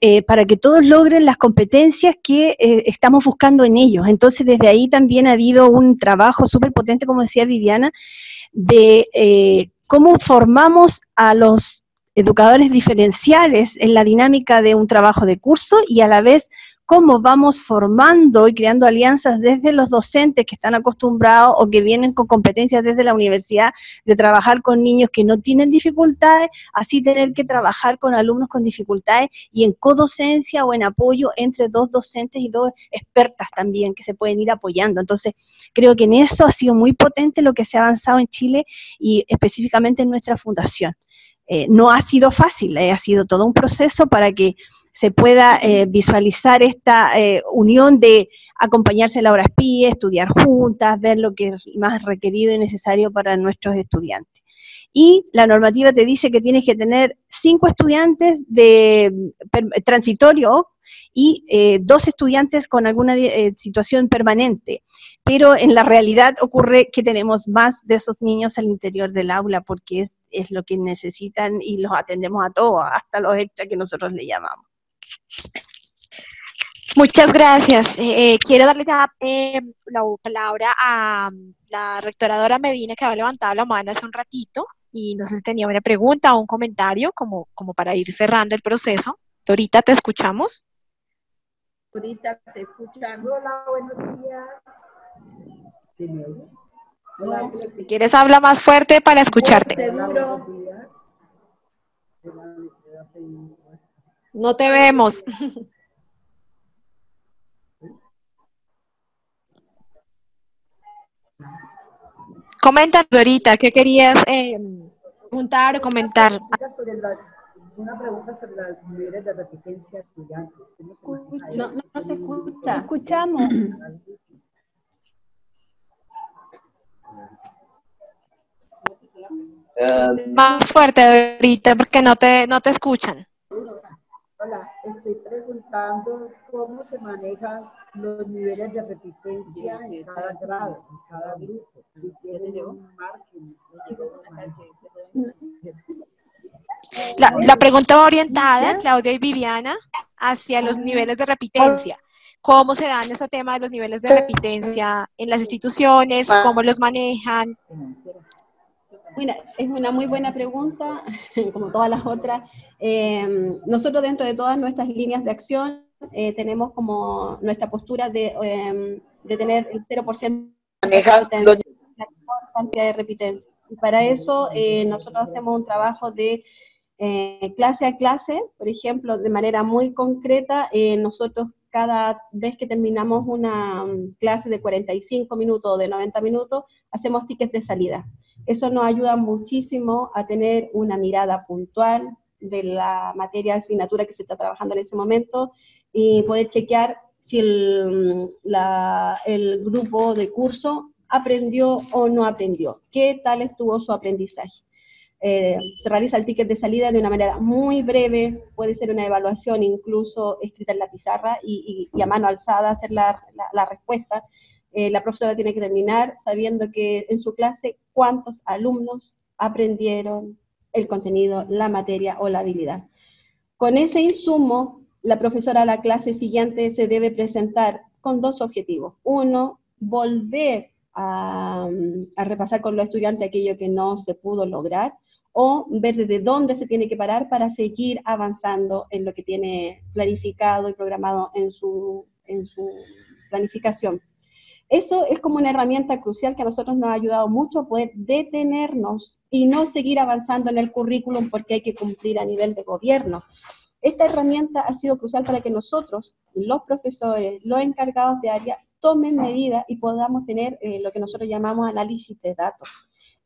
eh, para que todos logren las competencias que eh, estamos buscando en ellos. Entonces, desde ahí también ha habido un trabajo súper potente, como decía Viviana, de eh, cómo formamos a los educadores diferenciales en la dinámica de un trabajo de curso y a la vez cómo vamos formando y creando alianzas desde los docentes que están acostumbrados o que vienen con competencias desde la universidad de trabajar con niños que no tienen dificultades, así tener que trabajar con alumnos con dificultades y en codocencia o en apoyo entre dos docentes y dos expertas también que se pueden ir apoyando. Entonces, creo que en eso ha sido muy potente lo que se ha avanzado en Chile y específicamente en nuestra fundación. Eh, no ha sido fácil, eh, ha sido todo un proceso para que se pueda eh, visualizar esta eh, unión de acompañarse en la hora PIE, estudiar juntas, ver lo que es más requerido y necesario para nuestros estudiantes. Y la normativa te dice que tienes que tener cinco estudiantes de transitorio y eh, dos estudiantes con alguna situación permanente. Pero en la realidad ocurre que tenemos más de esos niños al interior del aula porque es, es lo que necesitan y los atendemos a todos, hasta los extras que nosotros le llamamos. Muchas gracias. Eh, quiero darle ya eh, la palabra a la rectora Dora Medina, que había levantado la mano hace un ratito y no sé si tenía una pregunta o un comentario como, como para ir cerrando el proceso. Dorita, te escuchamos. Dorita, te escuchando. Hola, buenos días. ¿Se me oye? si quieres, habla más fuerte para escucharte. No te vemos. Comenta, Dorita, ¿qué querías eh, preguntar o comentar? una pregunta sobre las niveles de repitencia estudiantes. no, no se escucha. Escuchamos. Más fuerte, Dorita, porque no te, no te escuchan. Hola, estoy preguntando cómo se manejan los niveles de repitencia en cada grado, en cada grupo. Si tienen un margen. La, la pregunta va orientada, Claudia y Viviana, hacia los niveles de repitencia. ¿Cómo se dan ese tema de los niveles de repitencia en las instituciones? ¿Cómo los manejan? Bueno, es una muy buena pregunta, como todas las otras. Eh, nosotros dentro de todas nuestras líneas de acción eh, tenemos como nuestra postura de, eh, de tener el 0% de cantidad de repitencia. Y para eso nosotros hacemos un trabajo de clase a clase, por ejemplo, de manera muy concreta, nosotros cada vez que terminamos una mm, clase de 45 minutos o de 90 minutos, hacemos tickets de salida. Eso nos ayuda muchísimo a tener una mirada puntual de la materia asignatura que se está trabajando en ese momento y poder chequear si el, el grupo de curso aprendió o no aprendió, qué tal estuvo su aprendizaje. Eh, se realiza el ticket de salida de una manera muy breve, puede ser una evaluación incluso escrita en la pizarra y, a mano alzada hacer la, la respuesta, eh, la profesora tiene que terminar sabiendo que en su clase cuántos alumnos aprendieron el contenido, la materia o la habilidad. Con ese insumo, la profesora a la clase siguiente se debe presentar con dos objetivos. Uno, volver a, repasar con los estudiantes aquello que no se pudo lograr o ver desde dónde se tiene que parar para seguir avanzando en lo que tiene planificado y programado en su planificación. Eso es como una herramienta crucial que a nosotros nos ha ayudado mucho a poder detenernos y no seguir avanzando en el currículum porque hay que cumplir a nivel de gobierno. Esta herramienta ha sido crucial para que nosotros, los profesores, los encargados de área, tomen medidas y podamos tener eh, lo que nosotros llamamos análisis de datos.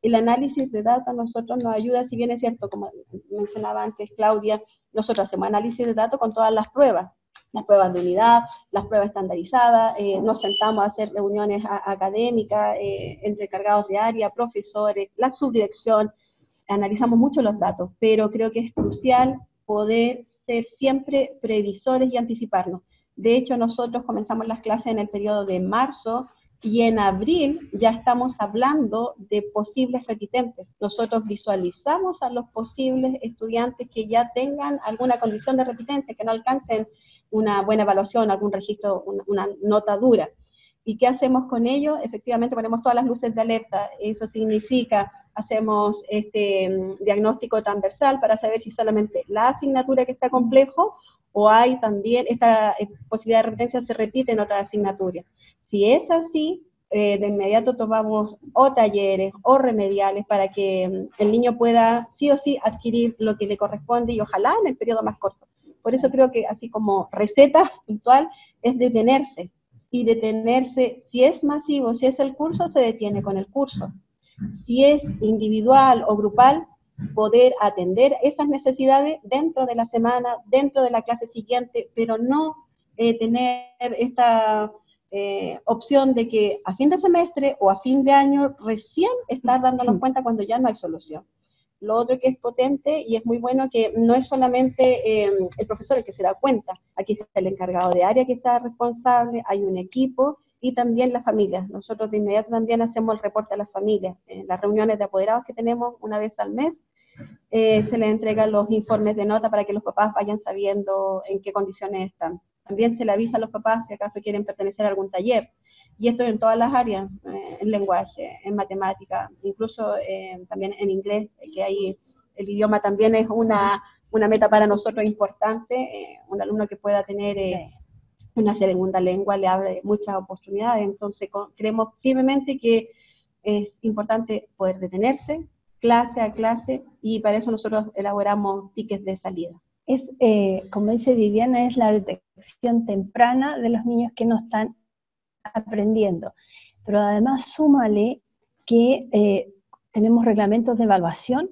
El análisis de datos a nosotros nos ayuda, si bien es cierto, como mencionaba antes Claudia, nosotros hacemos análisis de datos con todas las pruebas, las pruebas de unidad, las pruebas estandarizadas, eh, nos sentamos a hacer reuniones académicas eh, entre cargados de área, profesores, la subdirección, analizamos mucho los datos, pero creo que es crucial poder ser siempre previsores y anticiparnos. De hecho, nosotros comenzamos las clases en el periodo de marzo y en abril ya estamos hablando de posibles repitentes. Nosotros visualizamos a los posibles estudiantes que ya tengan alguna condición de repitencia, que no alcancen una buena evaluación, algún registro, una, nota dura. ¿Y qué hacemos con ello? Efectivamente ponemos todas las luces de alerta. Eso significa, hacemos este diagnóstico transversal para saber si solamente la asignatura que está complejo o hay también esta eh, posibilidad de repitencia se repite en otra asignatura. Si es así, eh, de inmediato tomamos o talleres o remediales para que mm, el niño pueda sí o sí adquirir lo que le corresponde y ojalá en el periodo más corto. Por eso creo que así como receta puntual es detenerse. Y detenerse, si es masivo, si es el curso, se detiene con el curso. Si es individual o grupal, poder atender esas necesidades dentro de la semana, dentro de la clase siguiente, pero no eh, tener esta eh, opción de que a fin de semestre o a fin de año recién estar dándonos cuenta cuando ya no hay solución. Lo otro que es potente y es muy bueno que no es solamente eh, el profesor el que se da cuenta, aquí está el encargado de área que está responsable, hay un equipo y también las familias. Nosotros de inmediato también hacemos el reporte a las familias. En las reuniones de apoderados que tenemos una vez al mes, eh, se les entregan los informes de nota para que los papás vayan sabiendo en qué condiciones están. También se le avisa a los papás si acaso quieren pertenecer a algún taller. Y esto en todas las áreas, eh, en lenguaje, en matemática, incluso eh, también en inglés, que ahí el idioma también es una, una meta para nosotros importante. un alumno que pueda tener una segunda lengua le abre muchas oportunidades. Entonces, creemos firmemente que es importante poder detenerse clase a clase y para eso nosotros elaboramos tickets de salida. Es, eh, como dice Viviana, es la detección temprana de los niños que no están aprendiendo. Pero además súmale que eh, tenemos reglamentos de evaluación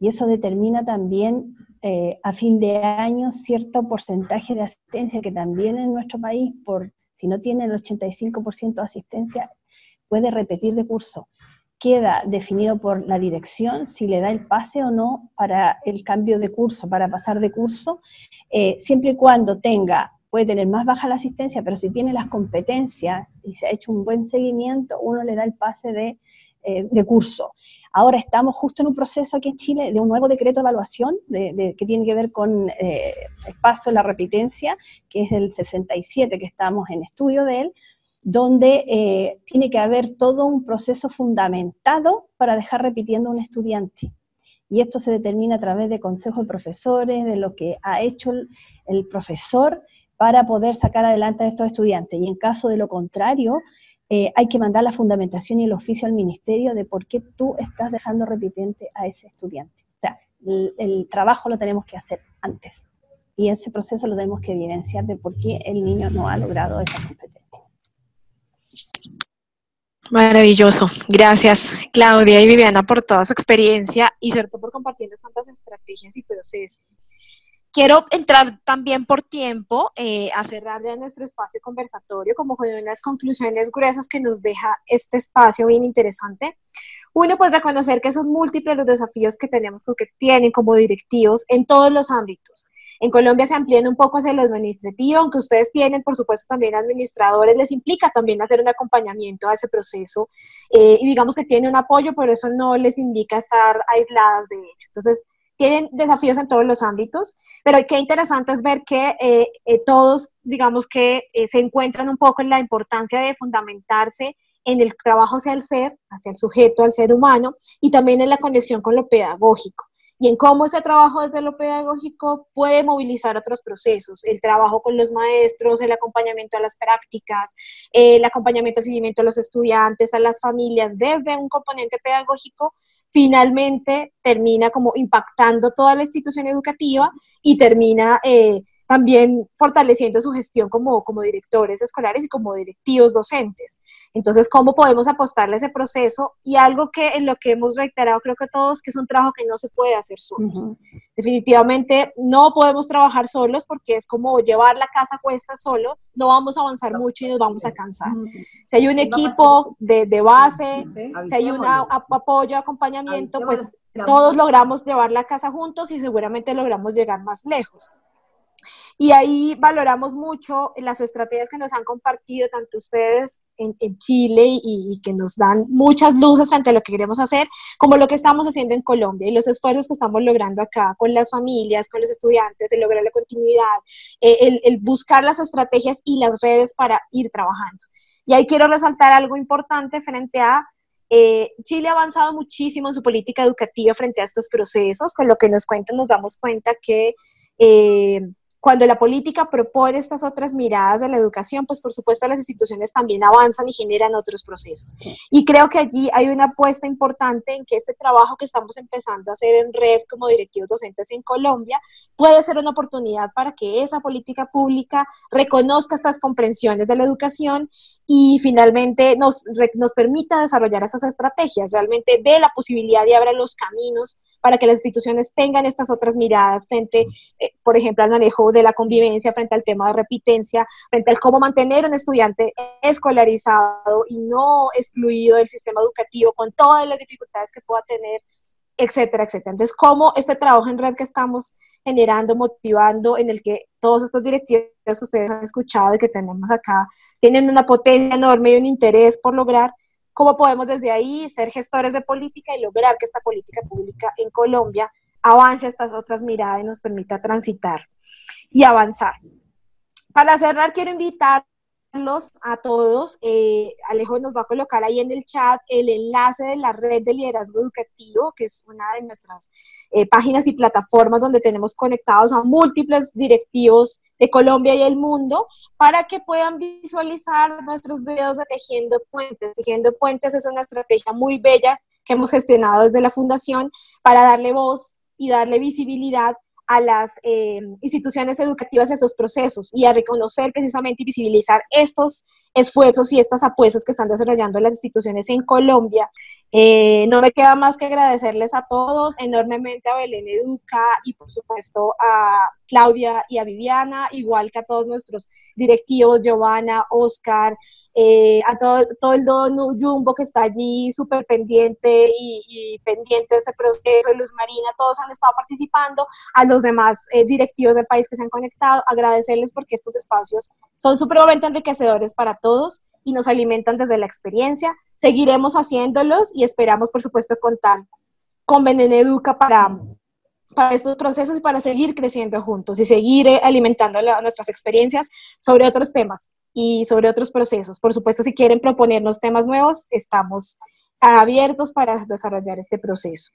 y eso determina también eh, a fin de año cierto porcentaje de asistencia que también en nuestro país, por si no tiene el 85% de asistencia, puede repetir de curso. Queda definido por la dirección si le da el pase o no para el cambio de curso, para pasar de curso, eh, siempre y cuando tenga, puede tener más baja la asistencia, pero si tiene las competencias y se ha hecho un buen seguimiento, uno le da el pase de, eh, de curso. Ahora estamos justo en un proceso aquí en Chile de un nuevo decreto de evaluación de, que tiene que ver con eh, el paso de la repitencia, que es el 67, que estamos en estudio de él, donde eh, tiene que haber todo un proceso fundamentado para dejar repitiendo a un estudiante. Y esto se determina a través de consejos de profesores, de lo que ha hecho el profesor para poder sacar adelante a estos estudiantes. Y en caso de lo contrario, eh, hay que mandar la fundamentación y el oficio al ministerio de por qué tú estás dejando repitente a ese estudiante. O sea, el, trabajo lo tenemos que hacer antes y ese proceso lo tenemos que evidenciar de por qué el niño no ha logrado esa competencia. Maravilloso. Gracias, Claudia y Viviana, por toda su experiencia y sobre todo por compartirnos tantas estrategias y procesos. Quiero entrar también por tiempo eh, a cerrar ya nuestro espacio conversatorio, como con unas conclusiones gruesas que nos deja este espacio bien interesante. Uno, pues reconocer que son múltiples los desafíos que tenemos, que tienen como directivos en todos los ámbitos. En Colombia se amplían un poco hacia lo administrativo, aunque ustedes tienen, por supuesto, también administradores, les implica también hacer un acompañamiento a ese proceso eh, y digamos que tiene un apoyo, pero eso no les indica estar aisladas de hecho. Entonces, tienen desafíos en todos los ámbitos, pero qué interesante es ver que eh, eh, todos, digamos que eh, se encuentran un poco en la importancia de fundamentarse en el trabajo hacia el ser, hacia el sujeto, al ser humano, y también en la conexión con lo pedagógico y en cómo ese trabajo desde lo pedagógico puede movilizar otros procesos, el trabajo con los maestros, el acompañamiento a las prácticas, el acompañamiento al seguimiento a los estudiantes, a las familias, desde un componente pedagógico, finalmente termina como impactando toda la institución educativa y termina... Eh, también fortaleciendo su gestión como, como directores escolares y como directivos docentes. Entonces, ¿cómo podemos apostarle a ese proceso? Y algo que en lo que hemos reiterado creo que todos, que es un trabajo que no se puede hacer solos. Definitivamente no podemos trabajar solos porque es como llevar la casa a cuesta solo, no vamos a avanzar mucho y nos vamos a cansar. Si hay un equipo de, de base, si hay un apoyo, acompañamiento, pues todos logramos llevar la casa juntos y seguramente logramos llegar más lejos. Y ahí valoramos mucho las estrategias que nos han compartido tanto ustedes en, Chile y, que nos dan muchas luces frente a lo que queremos hacer, como lo que estamos haciendo en Colombia y los esfuerzos que estamos logrando acá con las familias, con los estudiantes, el lograr la continuidad, eh, el, buscar las estrategias y las redes para ir trabajando. Y ahí quiero resaltar algo importante frente a eh, Chile ha avanzado muchísimo en su política educativa frente a estos procesos. Con lo que nos cuentan nos damos cuenta que eh, cuando la política propone estas otras miradas de la educación, pues por supuesto las instituciones también avanzan y generan otros procesos. Y creo que allí hay una apuesta importante en que este trabajo que estamos empezando a hacer en red como directivos docentes en Colombia puede ser una oportunidad para que esa política pública reconozca estas comprensiones de la educación y finalmente nos, nos permita desarrollar esas estrategias, realmente dé la posibilidad y abra los caminos para que las instituciones tengan estas otras miradas frente, eh, por ejemplo, al manejo de la convivencia, frente al tema de repitencia, frente al cómo mantener un estudiante escolarizado y no excluido del sistema educativo con todas las dificultades que pueda tener, etcétera, etcétera. Entonces, cómo este trabajo en red que estamos generando, motivando, en el que todos estos directivos que ustedes han escuchado y que tenemos acá tienen una potencia enorme y un interés por lograr, cómo podemos desde ahí ser gestores de política y lograr que esta política pública en Colombia avance a estas otras miradas y nos permita transitar y avanzar. Para cerrar, quiero invitarlos a todos. Eh, Alejo nos va a colocar ahí en el chat el enlace de la red de liderazgo educativo, que es una de nuestras eh, páginas y plataformas donde tenemos conectados a múltiples directivos de Colombia y el mundo para que puedan visualizar nuestros videos de Tejiendo Puentes. Tejiendo Puentes es una estrategia muy bella que hemos gestionado desde la fundación para darle voz y darle visibilidad a las eh, instituciones educativas estos procesos y a reconocer precisamente y visibilizar estos esfuerzos y estas apuestas que están desarrollando las instituciones en Colombia eh, no me queda más que agradecerles a todos, enormemente a Belén Educa y por supuesto a Claudia y a Viviana, igual que a todos nuestros directivos, Giovanna, Oscar, eh, a todo, todo el don Jumbo que está allí súper pendiente y, pendiente de este proceso, Luz Marina, todos han estado participando, a los demás eh, directivos del país que se han conectado, agradecerles porque estos espacios son supremamente enriquecedores para todos y nos alimentan desde la experiencia. Seguiremos haciéndolos y esperamos, por supuesto, contar con Beneneduca para, para estos procesos y para seguir creciendo juntos y seguir eh, alimentando nuestras experiencias sobre otros temas y sobre otros procesos. Por supuesto, si quieren proponernos temas nuevos, estamos abiertos para desarrollar este proceso.